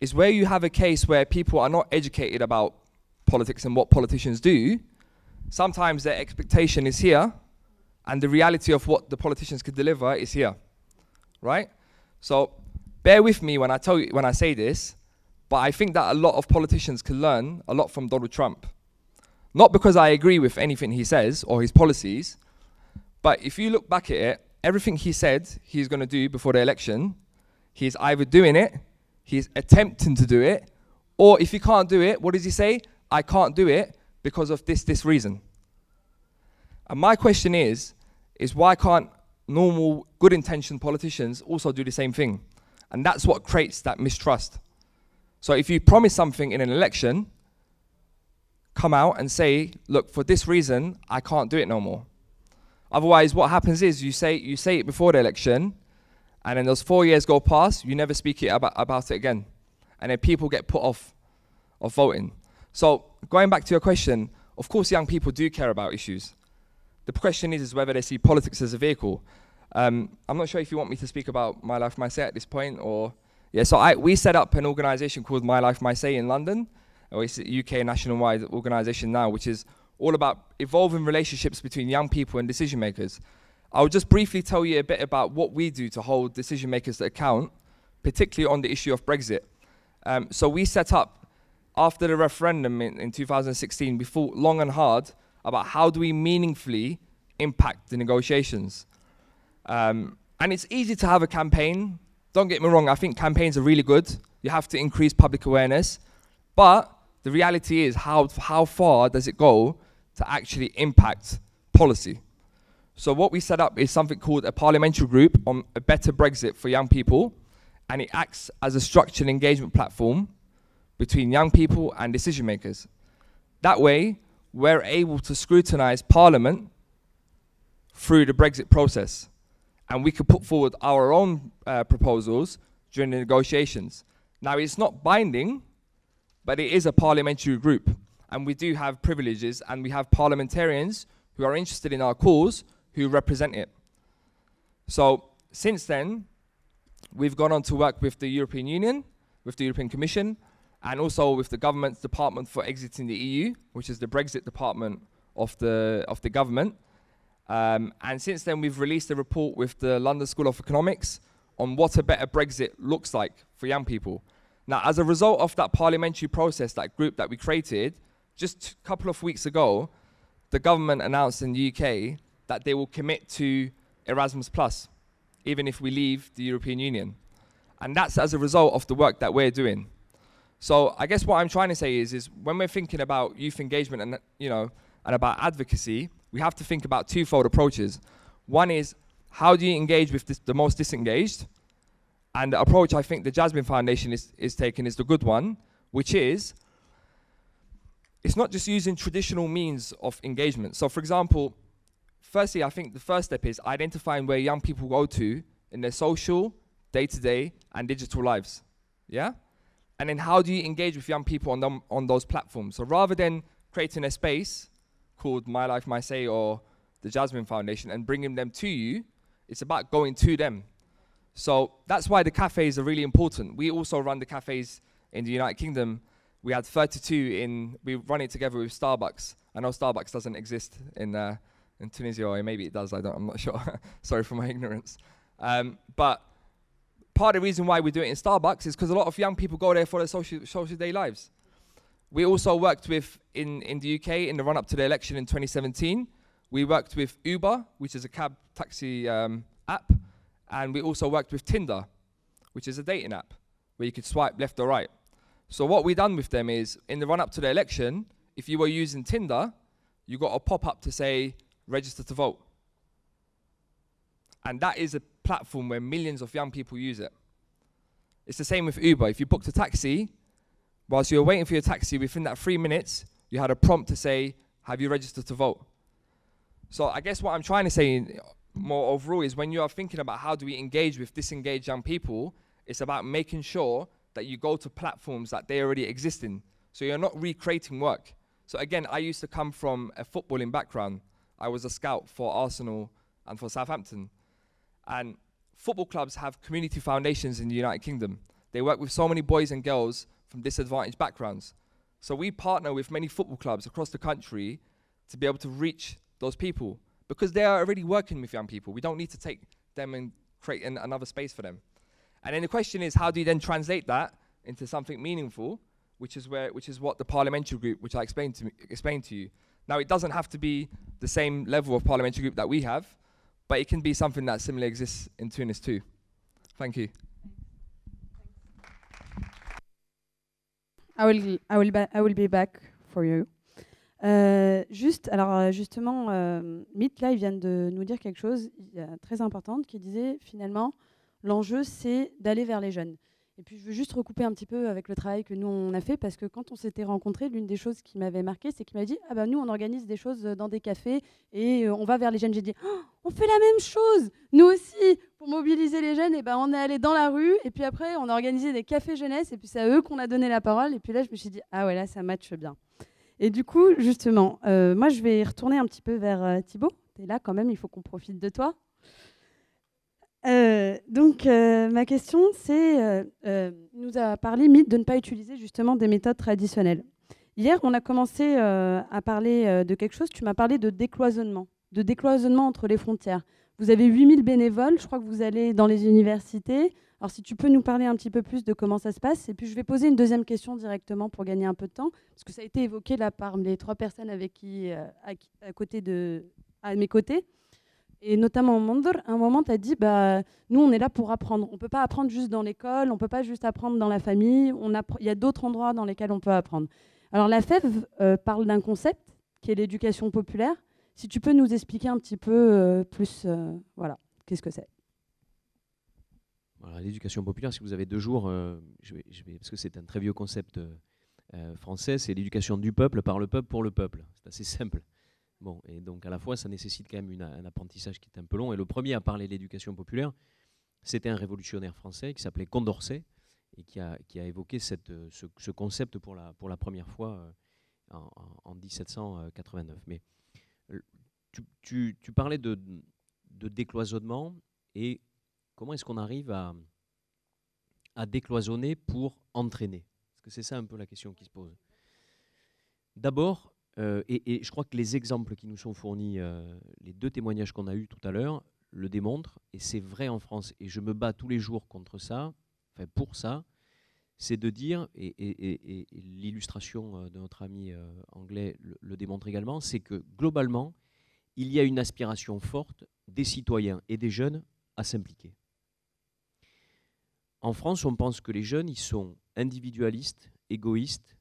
is where you have a case where people are not educated about politics and what politicians do. Sometimes their expectation is here, and the reality of what the politicians could deliver is here, right? So bear with me when I tell you when I say this, but I think that a lot of politicians can learn a lot from Donald Trump. Not because I agree with anything he says or his policies, but if you look back at it, everything he said he's going to do before the election, he's either doing it, he's attempting to do it, or if he can't do it, what does he say? I can't do it because of this, this reason. And my question is, is why can't normal, good intentioned politicians also do the same thing? And that's what creates that mistrust. So if you promise something in an election, come out and say, look, for this reason, I can't do it no more. Otherwise, what happens is you say you say it before the election, and then those four years go past, you never speak about, about it again. And then people get put off of voting. So going back to your question, of course young people do care about issues. The question is, is whether they see politics as a vehicle. Um, I'm not sure if you want me to speak about My Life, My Say at this point, or yeah. So I, we set up an organisation called My Life, My Say in London, or it's a UK national-wide organisation now, which is all about evolving relationships between young people and decision makers. I'll just briefly tell you a bit about what we do to hold decision makers to account, particularly on the issue of Brexit. Um, so we set up after the referendum in, in 2016. We thought long and hard about how do we meaningfully impact the negotiations. Um, and it's easy to have a campaign. Don't get me wrong, I think campaigns are really good. You have to increase public awareness. But the reality is, how, how far does it go to actually impact policy? So, what we set up is something called a parliamentary group on a better Brexit for young people, and it acts as a structured engagement platform between young people and decision makers. That way, we're able to scrutinize Parliament through the Brexit process. And we could put forward our own uh, proposals during the negotiations. Now, it's not binding, but it is a parliamentary group. And we do have privileges, and we have parliamentarians who are interested in our cause who represent it. So, since then, we've gone on to work with the European Union, with the European Commission, and also with the government's Department for Exiting the EU, which is the Brexit department of the, of the government. Um, and since then, we've released a report with the London School of Economics on what a better Brexit looks like for young people. Now, as a result of that parliamentary process, that group that we created, just a couple of weeks ago, the government announced in the UK that they will commit to Erasmus Plus, even if we leave the European Union. And that's as a result of the work that we're doing. So I guess what I'm trying to say is, is when we're thinking about youth engagement and you know and about advocacy, we have to think about twofold approaches. One is how do you engage with this, the most disengaged, and the approach I think the Jasmine Foundation is, is taking is the good one, which is it's not just using traditional means of engagement. So, for example, firstly, I think the first step is identifying where young people go to in their social, day to day, and digital lives. Yeah? And then how do you engage with young people on, them, on those platforms? So, rather than creating a space called My Life, My Say or the Jasmine Foundation and bringing them to you, it's about going to them. So, that's why the cafes are really important. We also run the cafes in the United Kingdom we had 32 in, we run it together with Starbucks. I know Starbucks doesn't exist in, uh, in Tunisia, or maybe it does, I don't, I'm not [laughs] sure. Sorry for my ignorance. Um, but part of the reason why we do it in Starbucks is because a lot of young people go there for their social, social day lives. We also worked with, in, in the UK, in the run up to the election in 2017, we worked with Uber, which is a cab taxi um, app, and we also worked with Tinder, which is a dating app where you could swipe left or right. So what we done with them is, in the run up to the election, if you were using Tinder, you got a pop up to say register to vote. And that is a platform where millions of young people use it. It's the same with Uber. If you booked a taxi, whilst you were waiting for your taxi, within that three minutes, you had a prompt to say, have you registered to vote? So I guess what I'm trying to say more overall is when you are thinking about how do we engage with disengaged young people, it's about making sure that you go to platforms that they already exist in. So you're not recreating work. So again, I used to come from a footballing background. I was a scout for Arsenal and for Southampton. And football clubs have community foundations in the United Kingdom. They work with so many boys and girls from disadvantaged backgrounds. So we partner with many football clubs across the country to be able to reach those people because they are already working with young people. We don't need to take them and create an, another space for them. And then the question is, how do you then translate that into something meaningful, which is where, which is what the parliamentary group, which I explained to explained to you. Now, it doesn't have to be the same level of parliamentary group that we have, but it can be something that similarly exists in Tunis too. Thank you. I will, I will, I will be back for you. Euh, juste, alors euh, justement, euh, Myth, là, il vient de nous dire quelque chose très important qui disait finalement, L'enjeu, c'est d'aller vers les jeunes. Et puis je veux juste recouper un petit peu avec le travail que nous on a fait parce que quand on s'était rencontrés, l'une des choses qui m'avait marqué, c'est qu'il m'a dit ah ben nous on organise des choses dans des cafés et euh, on va vers les jeunes. J'ai dit oh, on fait la même chose, nous aussi pour mobiliser les jeunes. Et ben on est allé dans la rue et puis après on a organisé des cafés jeunesse et puis c'est à eux qu'on a donné la parole. Et puis là je me suis dit ah ouais là ça matche bien. Et du coup justement, euh, moi je vais retourner un petit peu vers euh, Thibaut. Tu es là quand même, il faut qu'on profite de toi. Euh, donc, euh, ma question, c'est, euh, nous a parlé mythe de ne pas utiliser justement des méthodes traditionnelles. Hier, on a commencé à parler de quelque chose, tu m'as parlé de décloisonnement, de décloisonnement entre les frontières. Vous avez 8000 bénévoles, je crois que vous allez dans les universités. Alors, si tu peux nous parler un petit peu plus de comment ça se passe. Et puis, je vais poser une deuxième question directement pour gagner un peu de temps, parce que ça a été évoqué là par les trois personnes avec qui, à, côté de, à mes côtés. Et notamment au Mondor, à un moment, tu as dit bah, nous, on est là pour apprendre. On ne peut pas apprendre juste dans l'école, on ne peut pas juste apprendre dans la famille. Il y a d'autres endroits dans lesquels on peut apprendre. Alors, la FEV euh, parle d'un concept qui est l'éducation populaire. Si tu peux nous expliquer un petit peu euh, plus, euh, voilà, qu'est-ce que c'est? L'éducation populaire, si vous avez deux jours, parce que c'est un très vieux concept français, c'est l'éducation du peuple par le peuple pour le peuple. C'est assez simple. Bon, et donc à la fois, ça nécessite quand même un apprentissage qui est un peu long. Et le premier à parler de l'éducation populaire, c'était un révolutionnaire français qui s'appelait Condorcet et qui a, qui a évoqué cette, ce, concept pour la, pour la première fois euh, en, 1789. Mais euh, tu, tu, parlais de, de, décloisonnement et comment est-ce qu'on arrive à, à décloisonner pour entraîner? Parce que c'est ça un peu la question qui se pose. D'abord, euh, et, je crois que les exemples qui nous sont fournis, euh, les deux témoignages qu'on a eus tout à l'heure, le démontrent, et c'est vrai en France, et je me bats tous les jours contre ça, enfin pour ça, c'est de dire, et, l'illustration euh, de notre ami anglais le, démontre également, c'est que globalement, il y a une aspiration forte des citoyens et des jeunes à s'impliquer. en France, on pense que les jeunes, ils sont individualistes, égoïstes,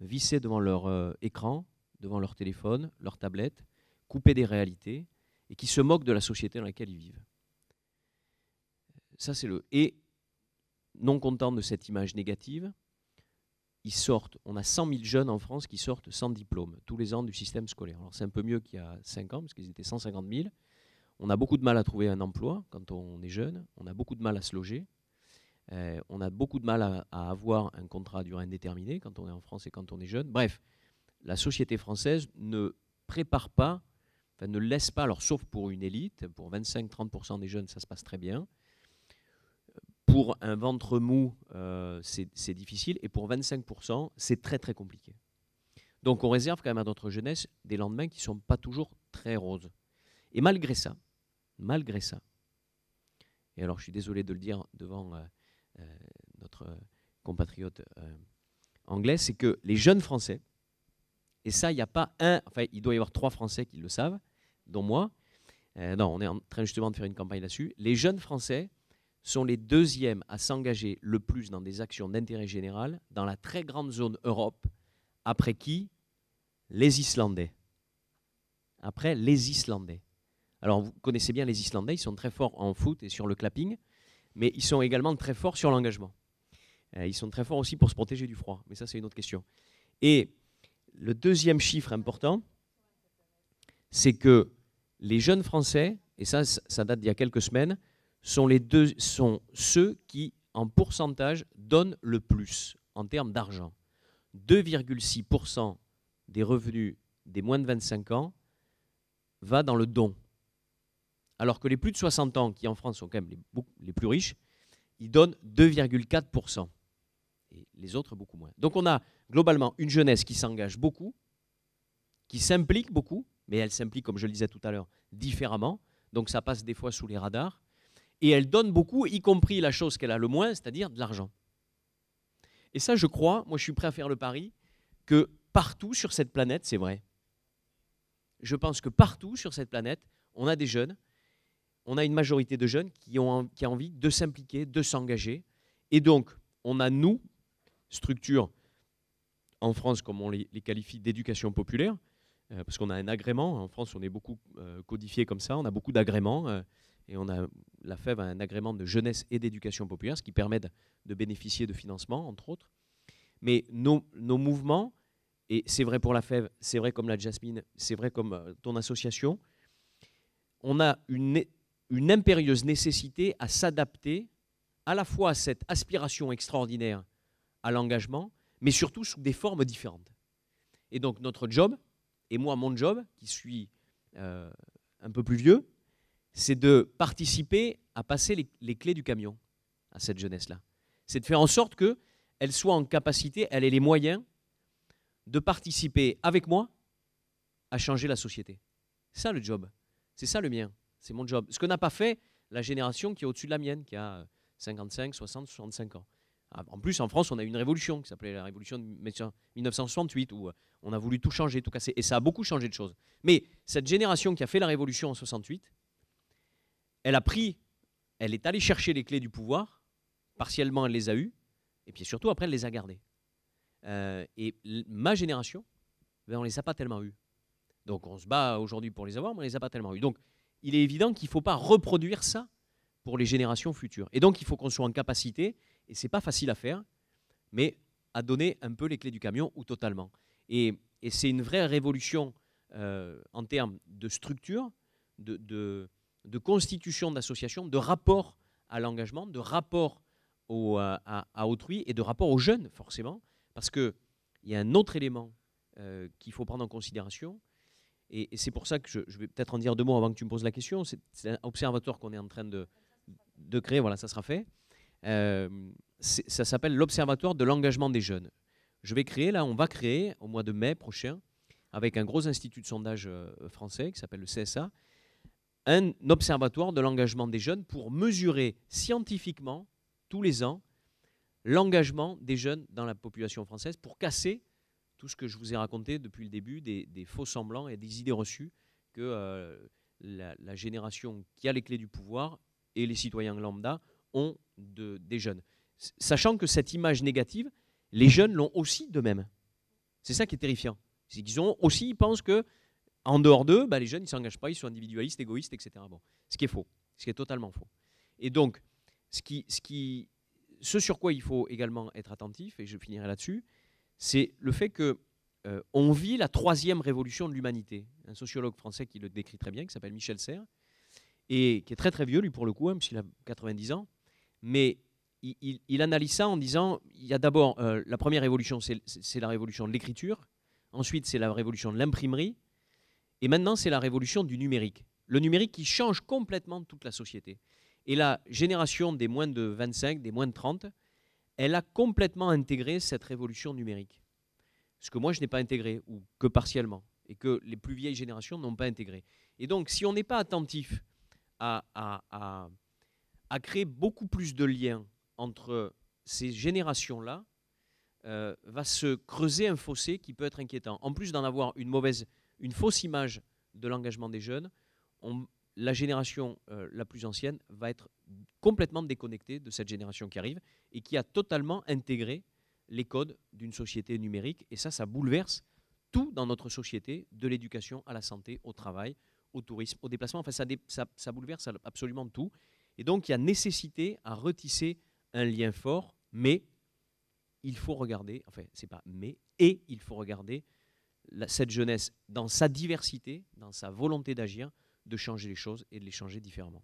vissés devant leur écran, devant leur téléphone, leur tablette, coupés des réalités, et qui se moquent de la société dans laquelle ils vivent. Ça, c'est le. Et non contents de cette image négative, ils sortent. On a 100 000 jeunes en France qui sortent sans diplôme tous les ans du système scolaire. Alors c'est un peu mieux qu'il y a 5 ans, parce qu'ils étaient 150 000. On a beaucoup de mal à trouver un emploi quand on est jeune. On a beaucoup de mal à se loger. Euh, on a beaucoup de mal à, à, avoir un contrat à durée indéterminée quand on est en France et quand on est jeune. Bref, la société française ne prépare pas, ne laisse pas, alors sauf pour une élite, pour 25-30% des jeunes, ça se passe très bien. Pour un ventre mou, euh, c'est difficile. Et pour 25%, c'est très très compliqué. Donc on réserve quand même à notre jeunesse des lendemains qui ne sont pas toujours très roses. Et malgré ça, malgré ça, et alors je suis désolé de le dire devant euh, euh, notre compatriote anglais, c'est que les jeunes Français, et ça, il n'y a pas un, enfin, il doit y avoir trois Français qui le savent, dont moi. Euh, non, on est en train justement de faire une campagne là-dessus. Les jeunes Français sont les deuxièmes à s'engager le plus dans des actions d'intérêt général dans la très grande zone Europe, après qui? Les Islandais. Après les Islandais. Alors vous connaissez bien les Islandais, ils sont très forts en foot et sur le clapping, mais ils sont également très forts sur l'engagement. Euh, ils sont très forts aussi pour se protéger du froid, mais ça c'est une autre question. Et le deuxième chiffre important, c'est que les jeunes Français, et ça, ça date d'il y a quelques semaines, sont, ceux qui, en pourcentage, donnent le plus en termes d'argent. 2,6% des revenus des moins de 25 ans va dans le don. Alors que les plus de 60 ans, qui en France sont quand même les, les plus riches, ils donnent 2,4%. Les autres beaucoup moins. Donc on a globalement une jeunesse qui s'engage beaucoup, qui s'implique beaucoup, mais elle s'implique, comme je le disais tout à l'heure, différemment. Donc ça passe des fois sous les radars. Et elle donne beaucoup, y compris la chose qu'elle a le moins, c'est-à-dire de l'argent. Et ça, je crois, moi je suis prêt à faire le pari, que partout sur cette planète, c'est vrai. Je pense que partout sur cette planète, on a des jeunes, on a une majorité de jeunes qui ont qui a envie de s'impliquer, de s'engager. Et donc, on a, nous, structures en France, comme on les, qualifie, d'éducation populaire, euh, parce qu'on a un agrément. En France, on est beaucoup euh, codifié comme ça, on a beaucoup d'agréments. Euh, et on a, la FEV a un agrément de jeunesse et d'éducation populaire, ce qui permet de, bénéficier de financement, entre autres. Mais nos, mouvements, et c'est vrai pour la FEV, c'est vrai comme la Jasmine, c'est vrai comme euh, ton association, on a une impérieuse nécessité à s'adapter à la fois à cette aspiration extraordinaire à l'engagement, mais surtout sous des formes différentes. Et donc notre job, et moi mon job, qui suis euh, un peu plus vieux, c'est de participer à passer les, les, clés du camion à cette jeunesse-là. C'est de faire en sorte qu'elle soit en capacité, elle ait les moyens de participer avec moi à changer la société. C'est ça le job. C'est ça le mien. C'est mon job. Ce que n'a pas fait la génération qui est au-dessus de la mienne, qui a 55, 60, 65 ans. Ah, en plus, en France, on a eu une révolution qui s'appelait la révolution de 1968, où on a voulu tout changer, tout casser. Et ça a beaucoup changé de choses. Mais cette génération qui a fait la révolution en 68, elle a pris, elle est allée chercher les clés du pouvoir, partiellement elle les a eues, et puis surtout après elle les a gardées. Euh, et ma génération, ben, on ne les a pas tellement eues. Donc on se bat aujourd'hui pour les avoir, mais on ne les a pas tellement eues. Donc il est évident qu'il ne faut pas reproduire ça pour les générations futures. Et donc il faut qu'on soit en capacité, et c'est pas facile à faire, mais à donner un peu les clés du camion ou totalement. Et, c'est une vraie révolution euh, en termes de structure, de, constitution d'association, de rapport à l'engagement, de rapport au, à, autrui et de rapport aux jeunes, forcément, parce qu'il y a un autre élément euh, qu'il faut prendre en considération, et, c'est pour ça que je, je vais peut-être en dire deux mots avant que tu me poses la question. C'est un observatoire qu'on est en train de, de créer, voilà, ça sera fait. Euh, ça s'appelle l'Observatoire de l'engagement des jeunes. Je vais créer, là, on va créer au mois de mai prochain, avec un gros institut de sondage euh, français qui s'appelle le CSA, un observatoire de l'engagement des jeunes pour mesurer scientifiquement, tous les ans, l'engagement des jeunes dans la population française pour casser tout ce que je vous ai raconté depuis le début, des, faux semblants et des idées reçues que euh, la, la, génération qui a les clés du pouvoir et les citoyens lambda ont de, des jeunes. sachant que cette image négative, les jeunes l'ont aussi d'eux-mêmes. C'est ça qui est terrifiant. C'est qu'ils ont aussi, ils pensent que en dehors d'eux, bah, les jeunes, ils s'engagent pas, ils sont individualistes, égoïstes, etc. Bon, ce qui est faux, ce qui est totalement faux. Et donc, ce, qui, ce, qui, ce sur quoi il faut également être attentif, et je finirai là-dessus, c'est le fait que euh, on vit la troisième révolution de l'humanité. Un sociologue français qui le décrit très bien, qui s'appelle Michel Serres, et qui est très très vieux, lui pour le coup, hein, puisqu'il a 90 ans, mais il, analyse ça en disant, il y a d'abord euh, la première révolution, c'est la révolution de l'écriture, ensuite c'est la révolution de l'imprimerie, et maintenant c'est la révolution du numérique. Le numérique qui change complètement toute la société. Et la génération des moins de 25, des moins de 30, elle a complètement intégré cette révolution numérique. Ce que moi je n'ai pas intégré, ou que partiellement, et que les plus vieilles générations n'ont pas intégré. Et donc si on n'est pas attentif à, à, créer beaucoup plus de liens entre ces générations-là, euh, va se creuser un fossé qui peut être inquiétant. En plus d'en avoir une mauvaise, une fausse image de l'engagement des jeunes, la génération euh, la plus ancienne va être complètement déconnectée de cette génération qui arrive et qui a totalement intégré les codes d'une société numérique. Et ça, ça bouleverse tout dans notre société, de l'éducation à la santé, au travail, au tourisme, au déplacement. Enfin, ça bouleverse absolument tout. Et donc, il y a nécessité à retisser un lien fort, mais il faut regarder, enfin, c'est pas mais, et il faut regarder cette jeunesse dans sa diversité, dans sa volonté d'agir, de changer les choses et de les changer différemment.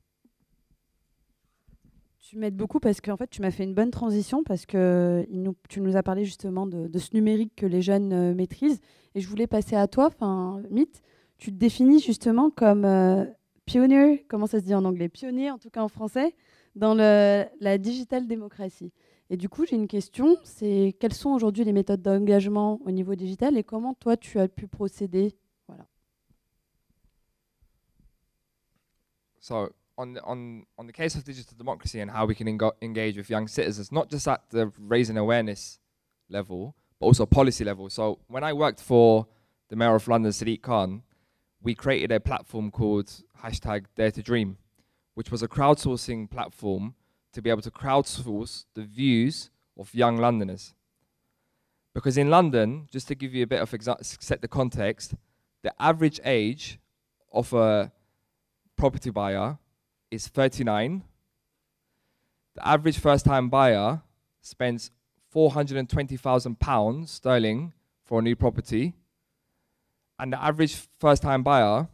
Tu m'aides beaucoup parce qu'en fait, tu m'as fait une bonne transition parce que tu nous as parlé justement de, ce numérique que les jeunes euh, maîtrisent. Et je voulais passer à toi, enfin, Mythe. Tu te définis justement comme euh, pionnier, comment ça se dit en anglais Pionnier, en tout cas en français, dans le, la digital démocratie. Et du coup, j'ai une question, c'est quelles sont aujourd'hui les méthodes d'engagement au niveau digital et comment toi tu as pu procéder? Voilà. So, on, on, on the case of digital democracy and how we can engage with young citizens, not just at the raising awareness level, but also policy level. So, when I worked for the Mayor of London, Sadiq Khan, we created a platform called hashtag Dare to Dream. which was a crowdsourcing platform to be able to crowdsource the views of young Londoners. Because in London, just to give you a bit of set the context, the average age of a property buyer is 39. The average first time buyer spends 420,000 pounds sterling for a new property. And the average first time buyer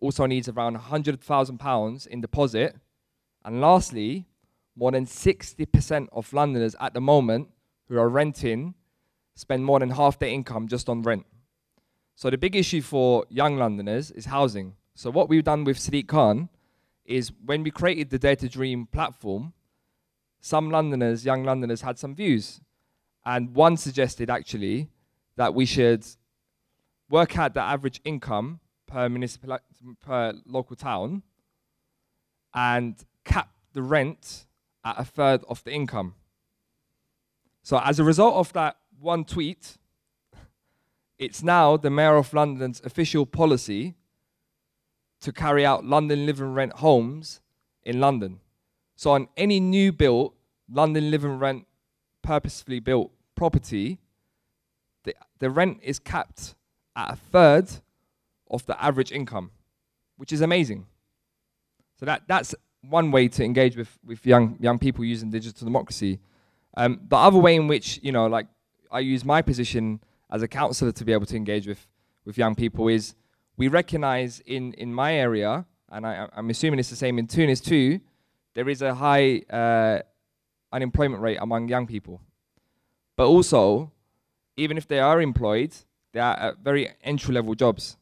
also needs around £100,000 in deposit. And lastly, more than 60% of Londoners at the moment who are renting spend more than half their income just on rent. So the big issue for young Londoners is housing. So what we've done with Sadiq Khan is when we created the Dare to Dream platform, some Londoners, young Londoners, had some views. And one suggested actually that we should work out the average income per municipal per local town and cap the rent at a third of the income. So as a result of that one tweet, it's now the Mayor of London's official policy to carry out London Living Rent homes in London. So on any new built London Living Rent purposefully built property, the, the rent is capped at a third of the average income, which is amazing. So that, that's one way to engage with, with young, young people using digital democracy. Um, the other way in which, you know, like I use my position as a counselor to be able to engage with, with young people is we recognize in, in my area, and I, I'm assuming it's the same in Tunis too, there is a high uh, unemployment rate among young people. But also, even if they are employed, they are at very entry level jobs.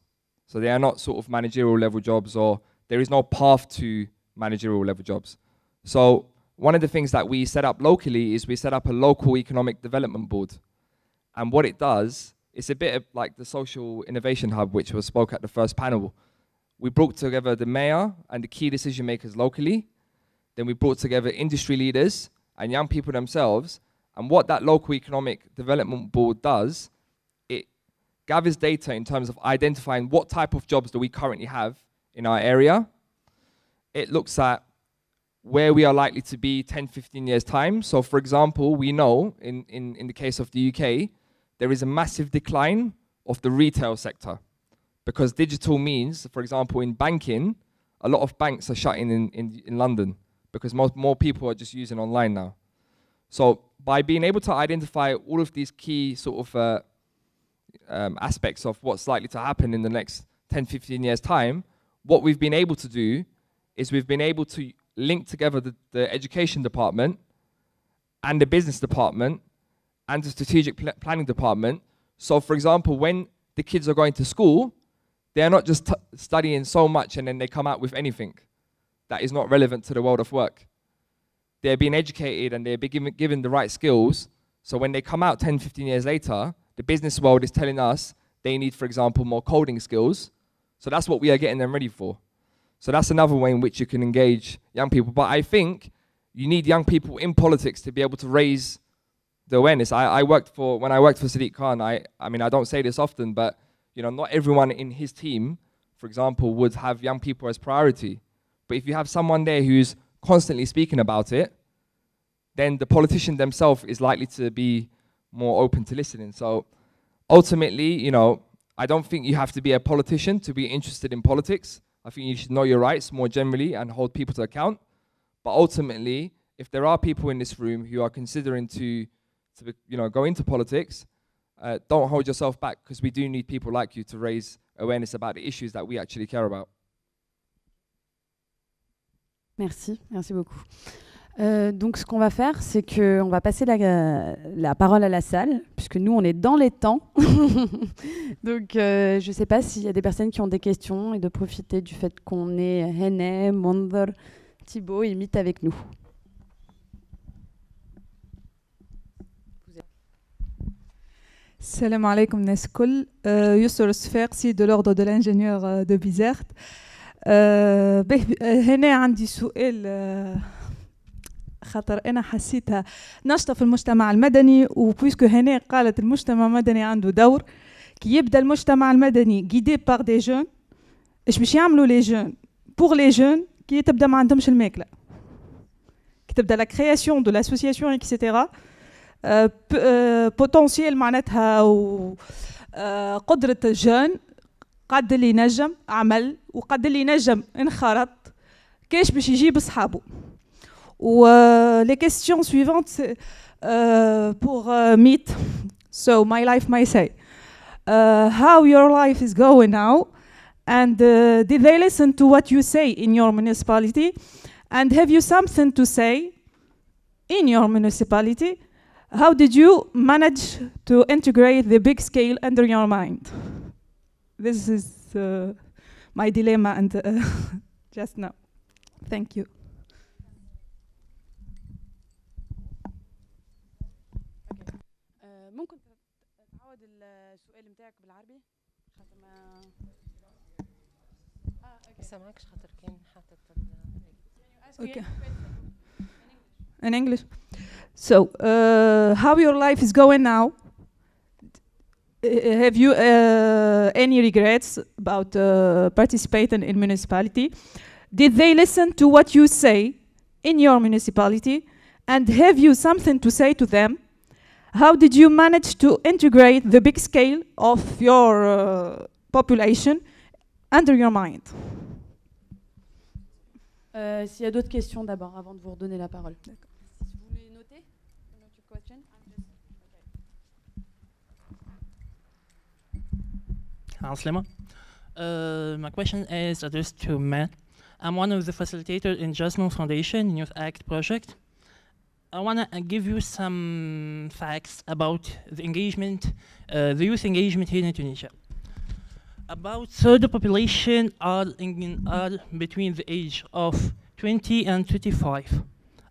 So they are not sort of managerial level jobs or there is no path to managerial level jobs. So one of the things that we set up locally is we set up a local economic development board. And what it does, it's a bit of like the social innovation hub, which was spoke at the first panel. We brought together the mayor and the key decision makers locally. Then we brought together industry leaders and young people themselves. And what that local economic development board does gathers data in terms of identifying what type of jobs do we currently have in our area. It looks at where we are likely to be 10, 15 years time. So for example, we know in, in, in the case of the UK, there is a massive decline of the retail sector because digital means, for example, in banking, a lot of banks are shutting in, in, in London because most more people are just using online now. So by being able to identify all of these key sort of uh, um, aspects of what's likely to happen in the next 10, 15 years time, what we've been able to do is we've been able to link together the, the education department and the business department and the strategic pl planning department. So for example, when the kids are going to school, they're not just studying so much and then they come out with anything that is not relevant to the world of work. They're being educated and they're being given, given the right skills. So when they come out 10, 15 years later, the business world is telling us they need, for example, more coding skills. So that's what we are getting them ready for. So that's another way in which you can engage young people. But I think you need young people in politics to be able to raise the awareness. I, I worked for, when I worked for Sadiq Khan, I, I mean, I don't say this often, but you know, not everyone in his team, for example, would have young people as priority. But if you have someone there who's constantly speaking about it, then the politician themselves is likely to be more open to listening. So ultimately, you know, I don't think you have to be a politician to be interested in politics. I think you should know your rights more generally and hold people to account. But ultimately, if there are people in this room who are considering to, to you know, go into politics, uh, don't hold yourself back because we do need people like you to raise awareness about the issues that we actually care about. Merci, merci beaucoup. Euh, donc, ce qu'on va faire, c'est qu'on va passer la, la, parole à la salle, puisque nous, on est dans les temps. [laughs] donc, euh, je ne sais pas s'il y a des personnes qui ont des questions et de profiter du fait qu'on est Hene, Mondor, Thibaut et Mythe avec nous. Salam alaikum Neskul, euh, Yusuf Sfersi de l'ordre de l'ingénieur euh, de Bizert. هنا عندي سؤال خاطر أنا حسيتها نشطه في المجتمع المدني وبويسكو هنا قالت المجتمع المدني عنده دور. كي يبدأ المجتمع المدني غيدي بار دي جون إيش باش يعملوا لي جون بور لي جون كي تبدأ ما عندهمش الماكلة. كي تبدأ لا كرياسيون دو لاسوسياسيون اكسيتيرا بوتونسيال معناتها و قدرة الجون قد اللي ينجم عمل وقد اللي ينجم انخرط. كاش باش يجيب صحابه؟ Ou euh, les questions suivantes euh, pour uh, Meet. So, my life, my say. Uh, how your life is going now? And uh, did they listen to what you say in your municipality? And have you something to say in your municipality? How did you manage to integrate the big scale under your mind? This is uh, my dilemma and uh, [laughs] just now. Thank you. Okay. In English. So, uh, how your life is going now? Uh, have you uh, any regrets about uh, participating in municipality? Did they listen to what you say in your municipality? And have you something to say to them? How did you manage to integrate the big scale of your uh, population under your mind? Euh, S'il y a d'autres questions d'abord, avant de vous redonner la parole. Si vous voulez noter. Uh, my question is addressed to Matt. I'm one of the facilitators in Jasmine Foundation Youth Act project. I want to give you some facts about the engagement, uh, the youth engagement here in Tunisia. About third the population are, in, are between the age of 20 and 25.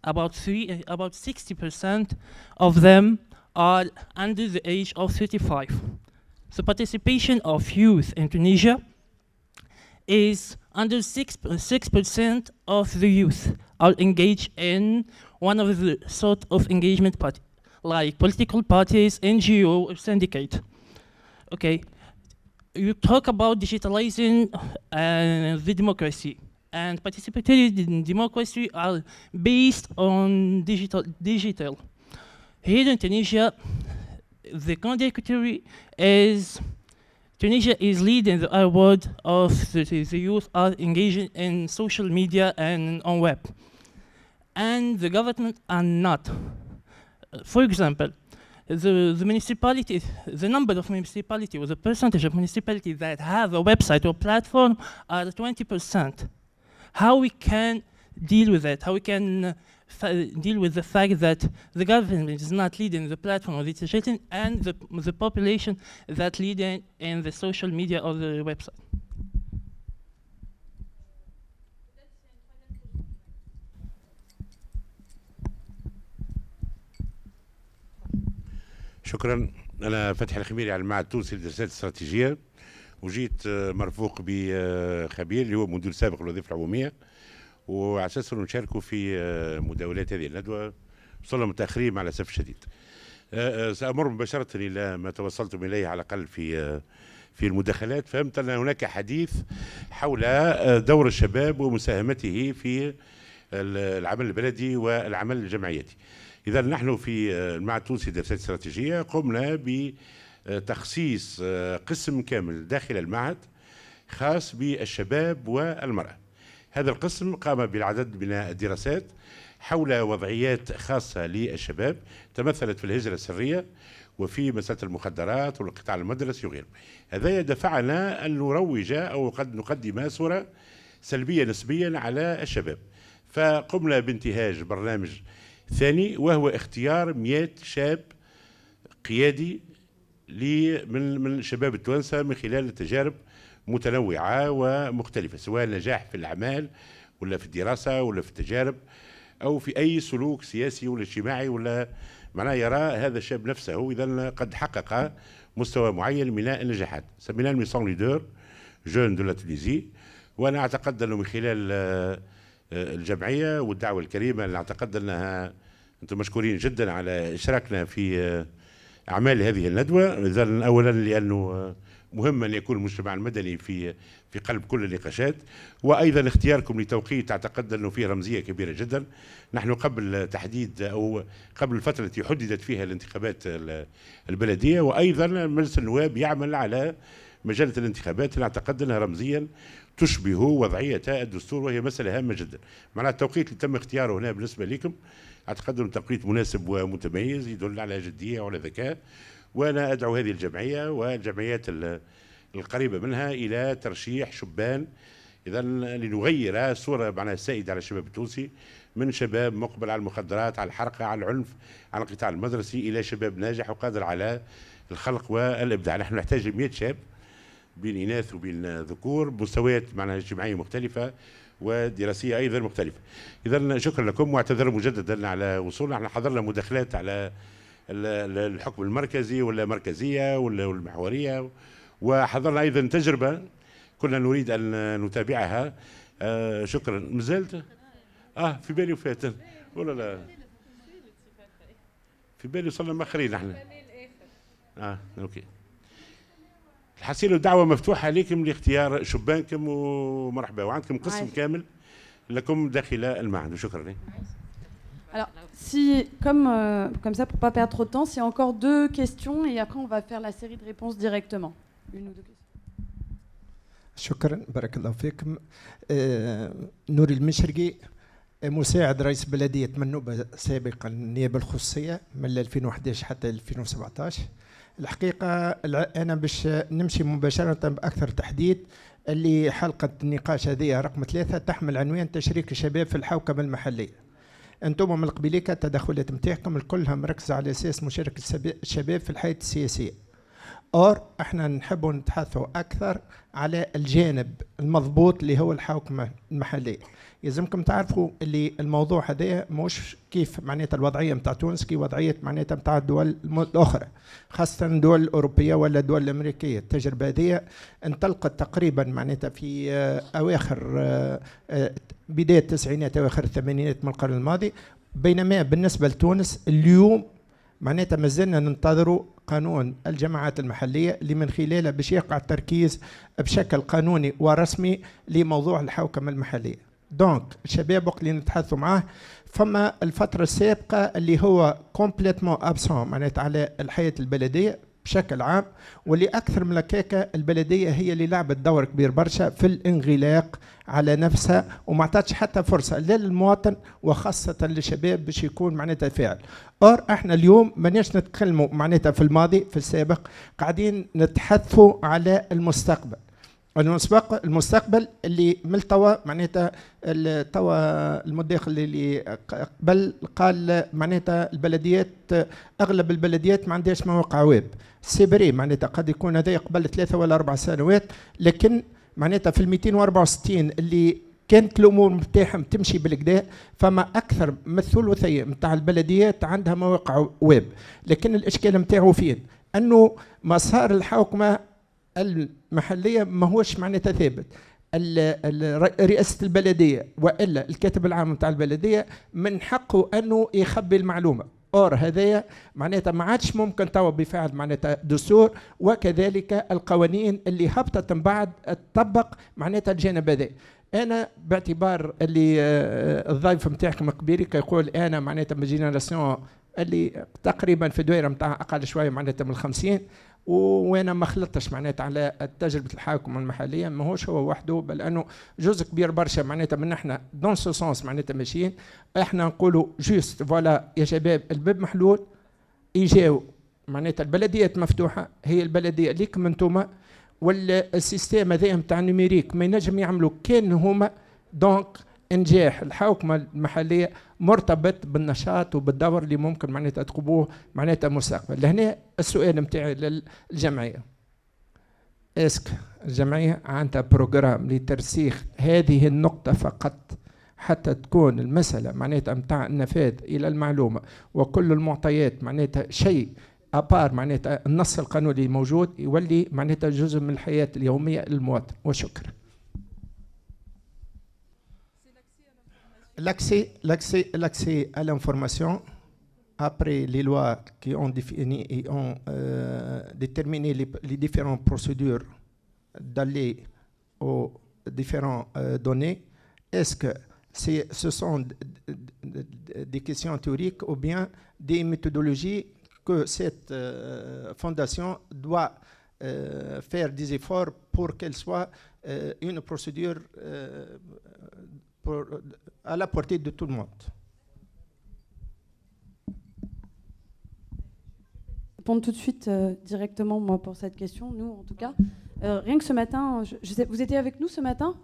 About three, uh, about 60% of them are under the age of 35. The participation of youth in Tunisia is under 6 percent of the youth are engaged in one of the sort of engagement like political parties, NGO, or syndicate. Okay, you talk about digitalizing uh, the democracy. and participatory democracy are based on digital. digital. Here in Tunisia, the contradictory is Tunisia is leading the award of the, the youth are engaging in social media and on web. And the government are not. For example, the, the municipality, the number of municipality or the percentage of municipality that have a website or platform are 20%. How we can deal with that? How we can uh, deal with the fact that the government is not leading the platform or the and the, the population that leading in the social media or the website? شكرا. أنا فتحي الخميري على المعهد التونسي للدراسات الاستراتيجيه وجيت آه، مرفوق بخبير اللي هو مدير سابق للوظيفه العمومية وعلى أساس نشاركوا في آه، مداولات هذه الندوة وصلنا متاخرين مع الاسف الشديد آه، سأمر مباشرة إلى ما توصلتم إليه على الأقل في في المداخلات. فهمت أن هناك حديث حول دور الشباب ومساهمته في ال- العمل البلدي والعمل الجمعيتي إذا نحن في آه، المعهد التونسي للدراسات الاستراتيجيه قمنا بتخصيص آه، قسم كامل داخل المعهد خاص بالشباب والمرأة. هذا القسم قام بالعدد من الدراسات حول وضعيات خاصة للشباب تمثلت في الهجرة السرية وفي مسألة المخدرات والقطاع المدرسي وغيره. هذا دفعنا أن نروج أو قد نقدم صورة سلبية نسبيا على الشباب. فقمنا بانتهاج برنامج ثاني وهو اختيار 100 شاب قيادي من من الشباب التوانسة من خلال التجارب متنوعة ومختلفة سواء النجاح في الأعمال ولا في الدراسة ولا في التجارب أو في أي سلوك سياسي ولا اجتماعي ولا معناه يرى هذا الشاب نفسه إذا قد حقق مستوى معين من النجاحات. سميناه الميسون ليدر جون دو لا تونيزي وأنا أعتقد أنه من خلال آه، الجمعية والدعوة الكريمة اللي أعتقد أنها أنتم مشكورين جدا على إشراكنا في آه، أعمال هذه الندوة. اولا لأنه آه، مهم أن يكون المجتمع المدني في في قلب كل النقاشات. وأيضا اختياركم لتوقيت أعتقد أنه فيه رمزية كبيرة جدا. نحن قبل تحديد أو قبل الفترة التي حددت فيها الانتخابات ال- البلدية وأيضا مجلس النواب يعمل على مجلة الانتخابات. اللي أعتقد أنها رمزيا تشبه وضعية الدستور وهي مسألة هامة جدا. معناها التوقيت اللي تم اختياره هنا بالنسبة لكم أعتقد أنه توقيت مناسب ومتميز يدل على جدية وعلى ذكاء. وأنا أدعو هذه الجمعية والجمعيات ال- القريبة منها إلى ترشيح شبان. اذا لنغير صورة معناها السائده على الشباب التونسي من شباب مقبل على المخدرات على الحرقة على العنف على القطاع المدرسي إلى شباب ناجح وقادر على الخلق والإبداع. نحن نحتاج 100 شاب بين إناث وبين ذكور بمستويات معناها اجتماعية مختلفة. ودراسية أيضا مختلفة. اذا شكرا لكم واعتذر مجددا على وصولنا، إحنا حضرنا مداخلات على ال- ال- الحكم المركزي ولا مركزية ولا المحورية. وحضرنا أيضا تجربة كنا نريد أن نتابعها. آه شكرا. مازلت آه في بالي وفات. ولا لا؟ في بالي وصلنا مأخرين إحنا. آه أوكي. الحسين الدعوه مفتوحة لكم لاختيار شبانكم ومرحبا وعندكم قسم. كامل لكم داخل المعهد وشكرا Alors, si, comme, euh, comme ça, pour pas perdre trop de temps, s'il y a encore deux questions et après on va faire la série de réponses directement. Une ou deux questions. شكرا بارك الله فيكم آه، نوري المشرقي مساعد رئيس بلدية منوبة سابقا النيابة الخصوصية من 2011 حتى 2017 الحقيقة أنا باش نمشي مباشرة بأكثر تحديد اللي حلقة النقاش هذه رقم ثلاثة تحمل عنوان تشريك الشباب في الحوكمة المحلية. أنتم من قبيلك التدخلات متاعكم الكلها مركزة على أساس مشاركة الشباب في الحياة السياسية. أور إحنا نحب نتحدثوا أكثر على الجانب المضبوط اللي هو الحوكمة المحلية. يلزمكم تعرفوا اللي الموضوع هذا مش كيف معناتها الوضعية نتاع تونس كي وضعية معناتها نتاع الدول الأخرى خاصة الدول الاوروبيه ولا الدول الامريكيه التجربة هذه انطلقت تقريبا معناتها في آه، أواخر آه، آه، بداية التسعينات أواخر الثمانينات من القرن الماضي. بينما بالنسبة لتونس اليوم معناتها مازلنا ننتظروا قانون الجماعات المحلية اللي من خلاله باش يقع التركيز بشكل قانوني ورسمي لموضوع الحوكمة المحلية. دونك الشباب وقت اللي نتحدثوا معاه فما الفترة السابقة اللي هو كومبليتمون ابسون معناتها على الحياة البلدية بشكل عام واللي أكثر من الكاكا البلديه هي اللي لعبت دور كبير برشا في الانغلاق على نفسها وما عطاتش حتى فرصه لا للمواطن وخاصه للشباب باش يكون معناتها فاعل اور إحنا اليوم ماناش نتكلموا معناتها في الماضي في السابق قاعدين نتحدثوا على المستقبل المستقبل المستقبل اللي من التوا معناتها التوا المداخل اللي قبل قال معناتها البلديات أغلب البلديات ما عندهاش مواقع ويب. سيبري معناتها قد يكون هذا قبل ثلاثة ولا أربع سنوات لكن معناتها في ال 264 اللي كانت الأمور نتاعهم تمشي بالكدا فما أكثر من الثلثيه نتاع البلديات عندها مواقع ويب. لكن الإشكال نتاعو فين؟ أنه مسار الحوكمه المحلية ماهوش معناتها ثابت. رئاسة البلدية وإلا الكاتب العام نتاع البلدية من حقه أنه يخبي المعلومة. أور هذايا معناتها ما عادش ممكن توا بفعل معناتها دستور وكذلك القوانين اللي هبطت من بعد تطبق معناتها الجانب هذا. أنا باعتبار اللي آه، الضيف نتاعكم قبيلي كيقول أنا معناتها من جينيراسيون اللي تقريبا في دويرة نتاع أقل شوية معناتها من الخمسين وأنا ما خلطتش معناتها على تجربه الحاكم المحليه ماهوش هو وحده بل أنه جزء كبير برشا معناتها من إحنا دون سو سونس معناتها ماشيين. إحنا نقولوا جوست فوالا يا شباب الباب محلول يجاو معناتها البلديات مفتوحة هي البلدية ليكم أنتم والسيستم هذا نتاع النيميريك ما ينجم يعملوا كان هما دونك إنجاح الحوكمه المحليه مرتبط بالنشاط وبالدور اللي ممكن معناتها تقوموه معناتها مستقبل لهنا السؤال نتاعي للجمعية. اسك الجمعية عندها بروجرام لترسيخ هذه النقطة فقط حتى تكون المسألة معناتها متاع النفاذ إلى المعلومة. وكل المعطيات معناتها شيء أبار معناتها النص القانوني موجود يولي معناتها جزء من الحياة اليومية للمواطن. وشكرا. L'accès, à l'information, après les lois qui ont défini et ont euh, déterminé les, différentes procédures d'aller aux différentes euh, données, est-ce que ce sont des questions théoriques ou bien des méthodologies que cette euh, fondation doit faire des efforts pour qu'elle soit une procédure pour, à la portée de tout le monde. répondre tout de suite euh, directement moi pour cette question. Nous, en tout cas, euh, rien que ce matin, vous étiez avec nous ce matin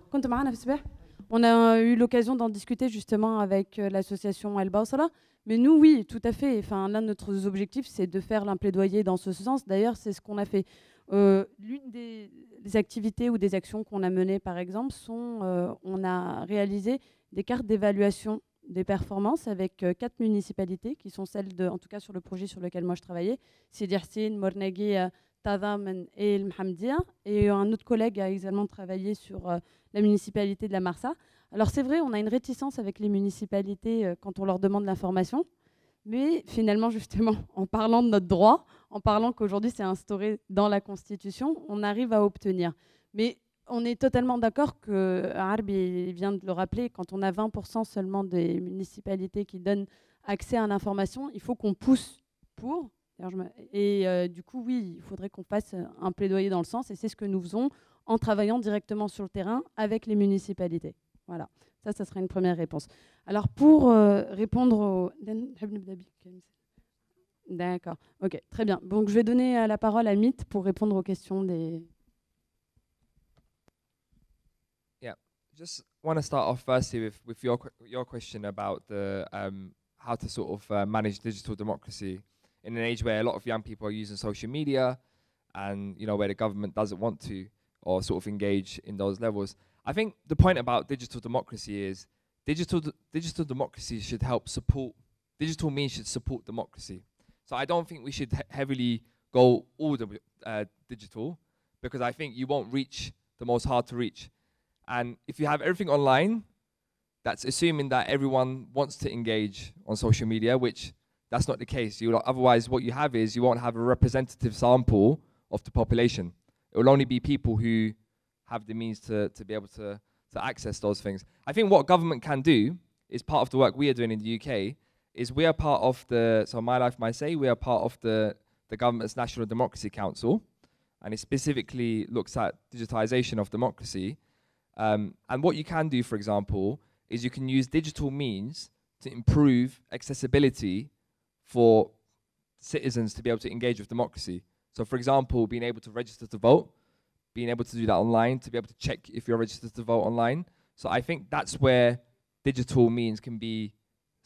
On a eu l'occasion d'en discuter justement avec euh, l'association El Bausala. Mais nous, oui, tout à fait. Enfin, l'un de nos objectifs, c'est de faire un plaidoyer dans ce sens. D'ailleurs, c'est ce qu'on a fait. L'une des, activités ou des actions qu'on a menées, par exemple, sont on a réalisé des cartes d'évaluation des performances avec euh, quatre municipalités qui sont celles de, en tout cas sur le projet sur lequel moi je travaillais, Sidi Yassine, Mornagui, euh, Tadam et El Mhamdia. Et un autre collègue a également travaillé sur euh, la municipalité de la Marsa. Alors c'est vrai, on a une réticence avec les municipalités quand on leur demande l'information. Mais finalement, justement, [laughs] en parlant de notre droit, en parlant qu'aujourd'hui c'est instauré dans la Constitution, on arrive à obtenir. Mais on est totalement d'accord que Arbi vient de le rappeler, quand on a 20% seulement des municipalités qui donnent accès à l'information, il faut qu'on pousse pour. Et euh, du coup, oui, il faudrait qu'on fasse un plaidoyer dans le sens, et c'est ce que nous faisons en travaillant directement sur le terrain avec les municipalités. Voilà, ça, ça serait une première réponse. Alors, pour euh, répondre au... D'accord, ok, très bien. Donc, je vais donner euh, la parole à Mythe pour répondre aux questions des, just want to start off firstly with, with your your question about the um, how to sort of uh, manage digital democracy in an age where a lot of young people are using social media, and you know where the government doesn't want to or sort of engage in those levels. I think the point about digital democracy is digital digital democracy should help support digital means should support democracy. So I don't think we should he heavily go all the uh, digital because I think you won't reach the most hard to reach. And if you have everything online, that's assuming that everyone wants to engage on social media, which that's not the case. You otherwise, what you have is you won't have a representative sample of the population. It will only be people who have the means to, to be able to, to access those things. I think what government can do is part of the work we are doing in the UK is we are part of the so my life my say we are part of the the government's national democracy council and it specifically looks at digitization of democracy um, and what you can do for example is you can use digital means to improve accessibility for citizens to be able to engage with democracy so for example being able to register to vote being able to do that online to be able to check if you're registered to vote online so i think that's where digital means can be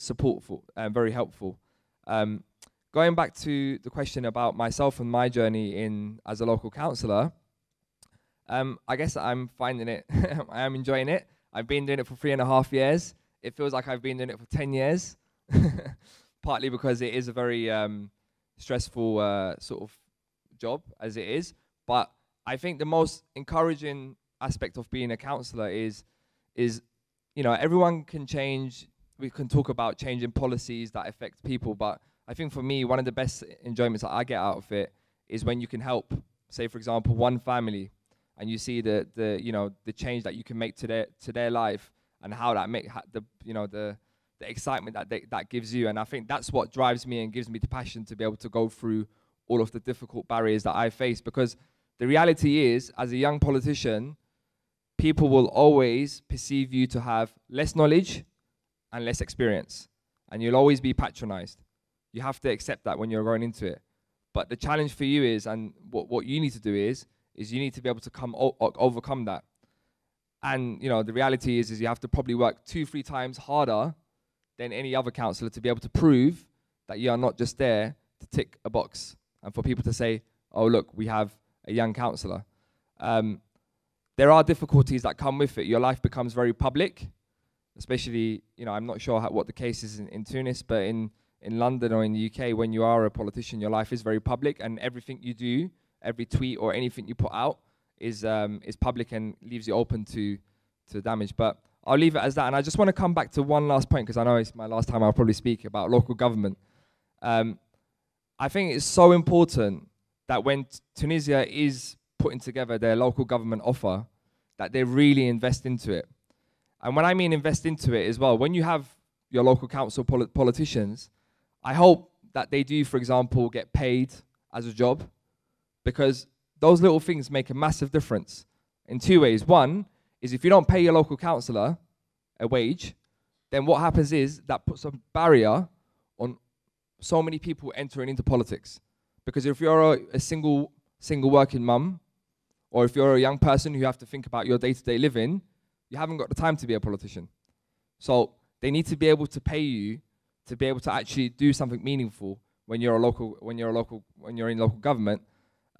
supportful and very helpful. Um, going back to the question about myself and my journey in as a local councillor, um, I guess I'm finding it. [laughs] I am enjoying it. I've been doing it for three and a half years. It feels like I've been doing it for ten years, [laughs] partly because it is a very um, stressful uh, sort of job as it is. But I think the most encouraging aspect of being a counselor is is you know everyone can change we can talk about changing policies that affect people, but I think for me, one of the best enjoyments that I get out of it is when you can help, say for example, one family, and you see the the you know the change that you can make to their to their life and how that make the you know the the excitement that they, that gives you, and I think that's what drives me and gives me the passion to be able to go through all of the difficult barriers that I face because the reality is, as a young politician, people will always perceive you to have less knowledge and less experience. And you'll always be patronized. You have to accept that when you're going into it. But the challenge for you is, and what, what you need to do is, is you need to be able to come o- overcome that. And you know, the reality is, is you have to probably work two, three times harder than any other counselor to be able to prove that you are not just there to tick a box and for people to say, "Oh, look, we have a young counselor." Um, there are difficulties that come with it. Your life becomes very public especially, you know, I'm not sure how, what the case is in, in Tunis, but in, in London or in the UK, when you are a politician, your life is very public, and everything you do, every tweet or anything you put out, is um, is public and leaves you open to to damage. But I'll leave it as that. And I just want to come back to one last point because I know it's my last time I'll probably speak about local government. Um, I think it's so important that when Tunisia is putting together their local government offer, that they really invest into it. And when I mean invest into it as well, when you have your local council poli- politicians, I hope that they do, for example, get paid as a job because those little things make a massive difference in two ways. One is if you don't pay your local councillor a wage, then what happens is that puts a barrier on so many people entering into politics. Because if you're a, a single single working mum, or if you're a young person who have to think about your day-to-day living, you haven't got the time to be a politician. So they need to be able to pay you to be able to actually do something meaningful when you're a local when you're a local when you're in local government.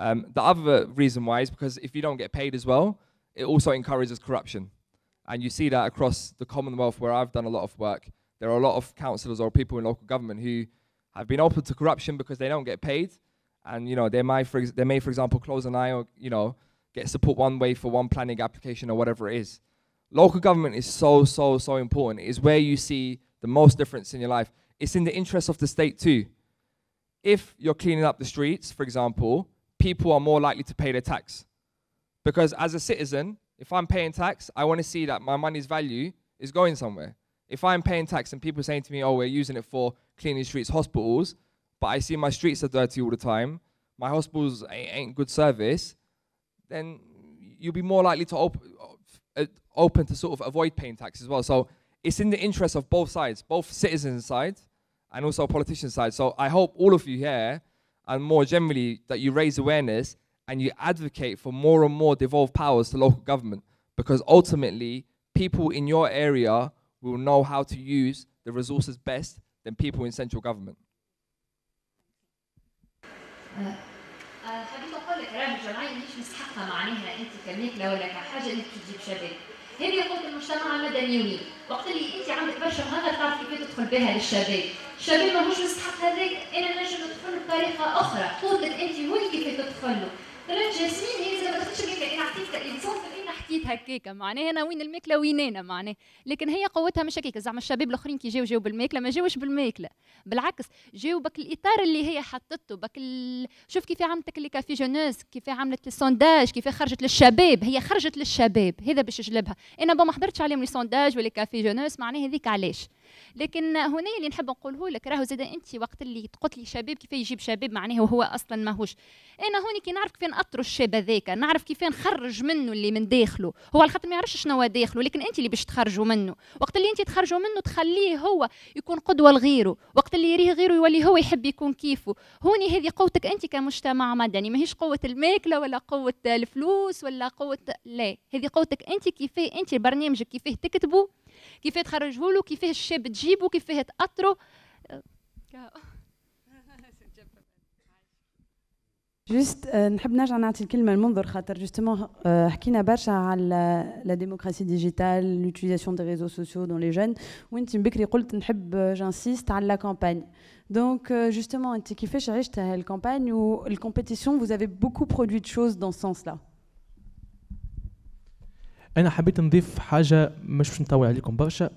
Um, the other reason why is because if you don't get paid as well, it also encourages corruption, and you see that across the Commonwealth where I've done a lot of work. There are a lot of councillors or people in local government who have been open to corruption because they don't get paid, and you know they might for they may for example close an eye or you know get support one way for one planning application or whatever it is local government is so, so, so important. It is where you see the most difference in your life. It's in the interest of the state too. If you're cleaning up the streets, for example, people are more likely to pay their tax. Because as a citizen, if I'm paying tax, I want to see that my money's value is going somewhere. If I'm paying tax and people are saying to me, oh, we're using it for cleaning streets, hospitals, but I see my streets are dirty all the time, my hospitals ain't, good service, then you'll be more likely to op- uh, open to sort of avoid paying tax as well. So it's in the interest of both sides, both citizens' side and also politicians' side. So I hope all of you here, and more generally, that you raise awareness and you advocate for more and more devolved powers to local government, because ultimately, people in your area will know how to use the resources best than people in central government. حبيت اقول لك رغم الجمعيه مش مستحقه معناها انت كمثله ولا كحاجه انك تجيب شباب هذه قوة المجتمع المدني. وقت اللي انت عندك برشا مهارات تعرف كيف تدخل بها للشباب؟ الشباب ماهوش مستحق هذاك أنا نجم ندخل بطريقة أخرى. قلت أنت هو اللي كيف تدخل له؟ قالت جاسمين هي زي ما بك أنا حكيت الانسان أنا حكيتها هكاك معناها أنا وين الماكلة وين أنا معناها لكن هي قوتها مش هكاك زعما الشباب الآخرين كي جاو جاو بالماكلة ما جاوش بالماكلة. بالعكس جاو بك الإطار اللي هي حطته بك ال... شوف كيف عملت لي كافي جونوس كيف عملت السونداج كيف خرجت للشباب هي خرجت للشباب هذا باش يجلبها. أنا ما حضرتش عليهم لي سونداج ولا كافي جونوس معناها هذيك علاش؟ لكن هنا اللي نحب نقوله لك راهو زاد انت وقت اللي تقول لي شباب كيف يجيب شباب معناها وهو أصلا ماهوش. أنا هوني كي نعرف كيف نأطروا الشاب هذاك نعرف كيف نخرج منه اللي من داخله. هو خاطر ما يعرفش شنو داخله لكن انت اللي باش تخرجوا منه. وقت اللي انت تخرجوا منه تخليه هو يكون قدوة لغيره. وقت اللي يريه غيره يولي هو يحب يكون كيفه. هوني هذه قوتك انت كمجتمع مدني ماهيش قوة الماكلة ولا قوة الفلوس ولا قوة لا. هذه قوتك انت كيفاه انت برنامجك كيفاه تكتبه كيفاه تخرجه له كيفاه الشاب تجيبه كيفاه تأطره جوست نحب نرجع نعطي الكلمة لمنظر خاطر جوستومون حكينا برشا على لا ديموكراسي ديجيتال لوتيليزاسيون دي ريزو سوسيو دون لي جون وانت بكري قلت نحب جانسيست على لا كامباني دونك جوستومون انت كيفاش عشت هالكامباني والكومبيتيسيون vous avez beaucoup produit de choses dans ce sens là أنا حبيت نضيف حاجة مش باش نطول عليكم برشا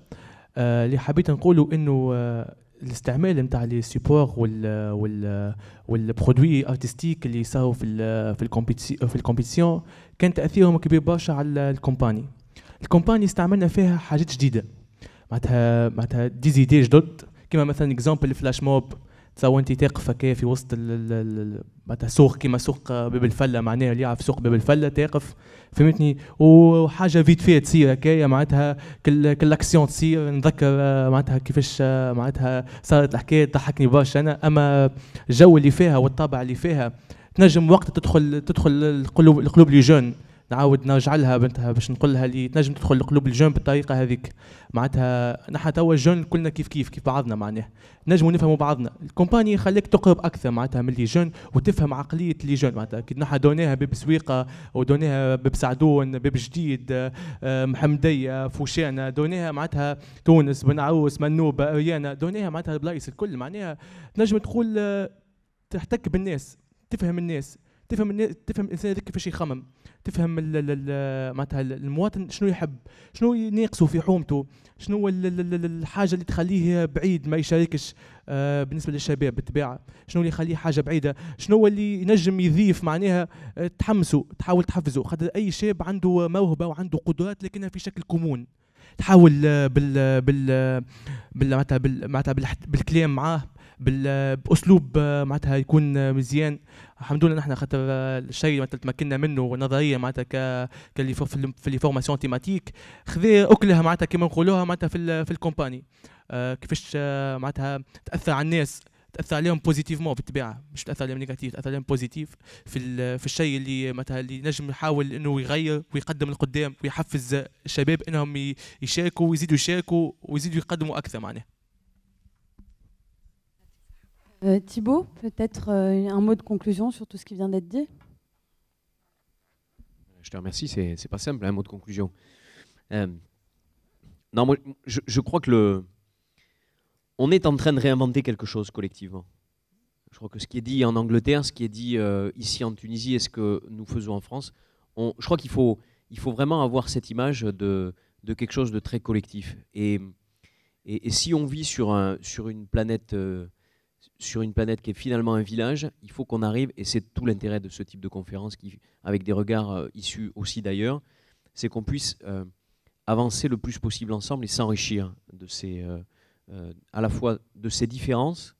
آه، اللي حبيت نقوله إنه آه، الاستعمال نتاع لي سيبور وال وال والبرودوي ارتستيك اللي صاروا في ال في الكومبيتي في الكومبيتيسيون كان تأثيرهم كبير برشا على الكومباني الكومباني استعملنا فيها حاجات جديدة. معناتها معناتها ديزيدي جدد. كما مثلا اكزامبل الفلاش موب تصور انت تقف هكايا في وسط معناتها سوق كيما سوق باب الفله معناها اللي يعرف سوق باب الفله تقف فهمتني؟ وحاجة فيت فيت تصير هكايا معناتها كل كل اكسيون تصير نذكر معناتها كيفاش معناتها صارت الحكاية تضحكني برشا أنا. أما الجو اللي فيها والطابع اللي فيها تنجم وقت تدخل تدخل القلوب القلوب لي جون. نعاود نرجع لها بنتها باش نقول لها اللي تنجم تدخل لقلوب الجون بالطريقة هذيك. معناتها نحن توا الجون كلنا كيف كيف كيف بعضنا معناها. نجموا نفهموا بعضنا. الكومباني خليك تقرب أكثر معناتها من لي جون وتفهم عقلية لي جون معناتها. كي نحن دوناها باب سويقة ودوناها باب سعدون باب جديد آه، محمدية فوشانة دوناها معناتها تونس بن عروس منوبه اريانا دوناها معناتها البلايص الكل. معناها تنجم تقول آه، تحتك بالناس تفهم الناس. تفهم تفهم الانسان هذاك كيفاش يخمم تفهم معناتها المواطن شنو يحب شنو يناقصه في حومته شنو الحاجة اللي تخليه بعيد ما يشاركش آه بالنسبة للشباب بالطبيعة. شنو اللي يخليه حاجة بعيدة؟ شنو اللي ينجم يضيف معناها آه تحمسه تحاول تحفزه. خاطر أي شاب عنده موهبة وعنده قدرات لكنها في شكل كومون. تحاول بال بال بال بال معناتها بالكلام معاه. بأسلوب معناتها يكون مزيان. الحمد لله نحن خاطر الشيء معناتها تمكنا منه نظريا معناتها ك في لي فورماسيون تيماتيك. خذا أكلها معناتها كما نقولوها معناتها في في الكومباني. آه كيفاش آه معناتها تأثر على الناس تأثر عليهم بوزيتيفمون بالطبيعة. مش تأثر عليهم نيجاتيف تأثر عليهم بوزيتيف في في الشيء اللي مثلا اللي نجم يحاول إنه يغير ويقدم لقدام ويحفز الشباب إنهم يشاركوا ويزيدوا يشاركوا ويزيدوا يقدموا أكثر معناها Euh, Thibaut, peut-être euh, un mot de conclusion sur tout ce qui vient d'être dit? Je te remercie, c'est pas simple, un mot de conclusion. Euh, non, moi, je, crois que le, on est en train de réinventer quelque chose collectivement. Je crois que ce qui est dit en Angleterre, ce qui est dit euh, ici en Tunisie et ce que nous faisons en France, je crois qu'il faut, il faut vraiment avoir cette image de, de quelque chose de très collectif. Et, et, et si on vit sur, un, sur une planète sur une planète qui est finalement un village, il faut qu'on arrive, et c'est tout l'intérêt de ce type de conférence, qui, avec des regards euh, issus aussi d'ailleurs, c'est qu'on puisse euh, avancer le plus possible ensemble et s'enrichir de ces, euh, à la fois de ces différences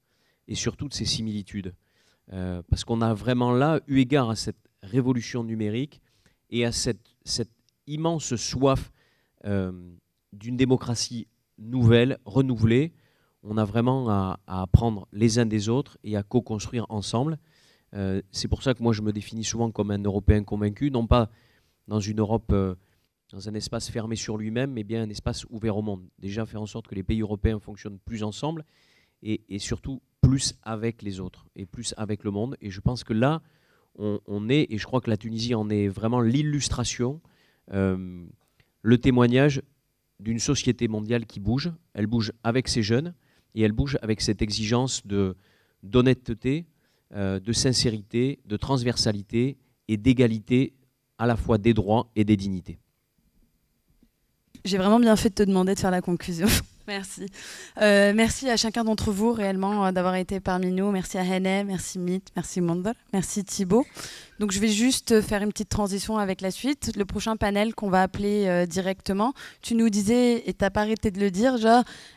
et surtout de ces similitudes. parce qu'on a vraiment là, eu égard à cette révolution numérique et à cette, cette immense soif d'une démocratie nouvelle, renouvelée, on a vraiment à, apprendre les uns des autres et à co-construire ensemble. Euh, c'est pour ça que moi je me définis souvent comme un Européen convaincu, non pas dans une Europe, euh, dans un espace fermé sur lui-même, mais bien un espace ouvert au monde. Déjà faire en sorte que les pays européens fonctionnent plus ensemble et, surtout plus avec les autres et plus avec le monde. Et je pense que là, on, est, et je crois que la Tunisie en est vraiment l'illustration, euh, le témoignage d'une société mondiale qui bouge. Elle bouge avec ses jeunes, et elle bouge avec cette exigence d'honnêteté, euh, de sincérité, de transversalité et d'égalité à la fois des droits et des dignités. J'ai vraiment bien fait de te demander de faire la conclusion. [laughs] merci. Euh, merci à chacun d'entre vous réellement euh, d'avoir été parmi nous. Merci à Hene, merci Mit, merci Mondor, merci Thibaut. Donc je vais juste faire une petite transition avec la suite. Le prochain panel qu'on va appeler euh, directement, tu nous disais, et t'as pas arrêté de le dire,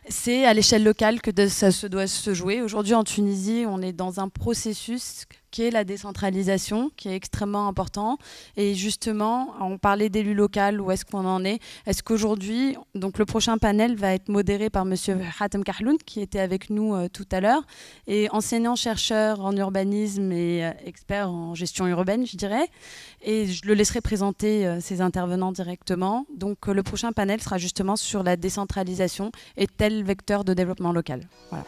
c'est à l'échelle locale que ça se doit se jouer. Aujourd'hui en Tunisie, on est dans un processus qui est la décentralisation, qui est extrêmement important. Et justement, on parlait d'élus locaux, où est-ce qu'on en est Est-ce qu'aujourd'hui, donc le prochain panel va être modéré par Monsieur Hatem Kahloun, qui était avec nous euh, tout à l'heure, et enseignant-chercheur en urbanisme et euh, expert en gestion urbaine, je dirais. Et je le laisserai présenter euh, ses intervenants directement. Donc euh, le prochain panel sera justement sur la décentralisation et tel vecteur de développement local. Voilà.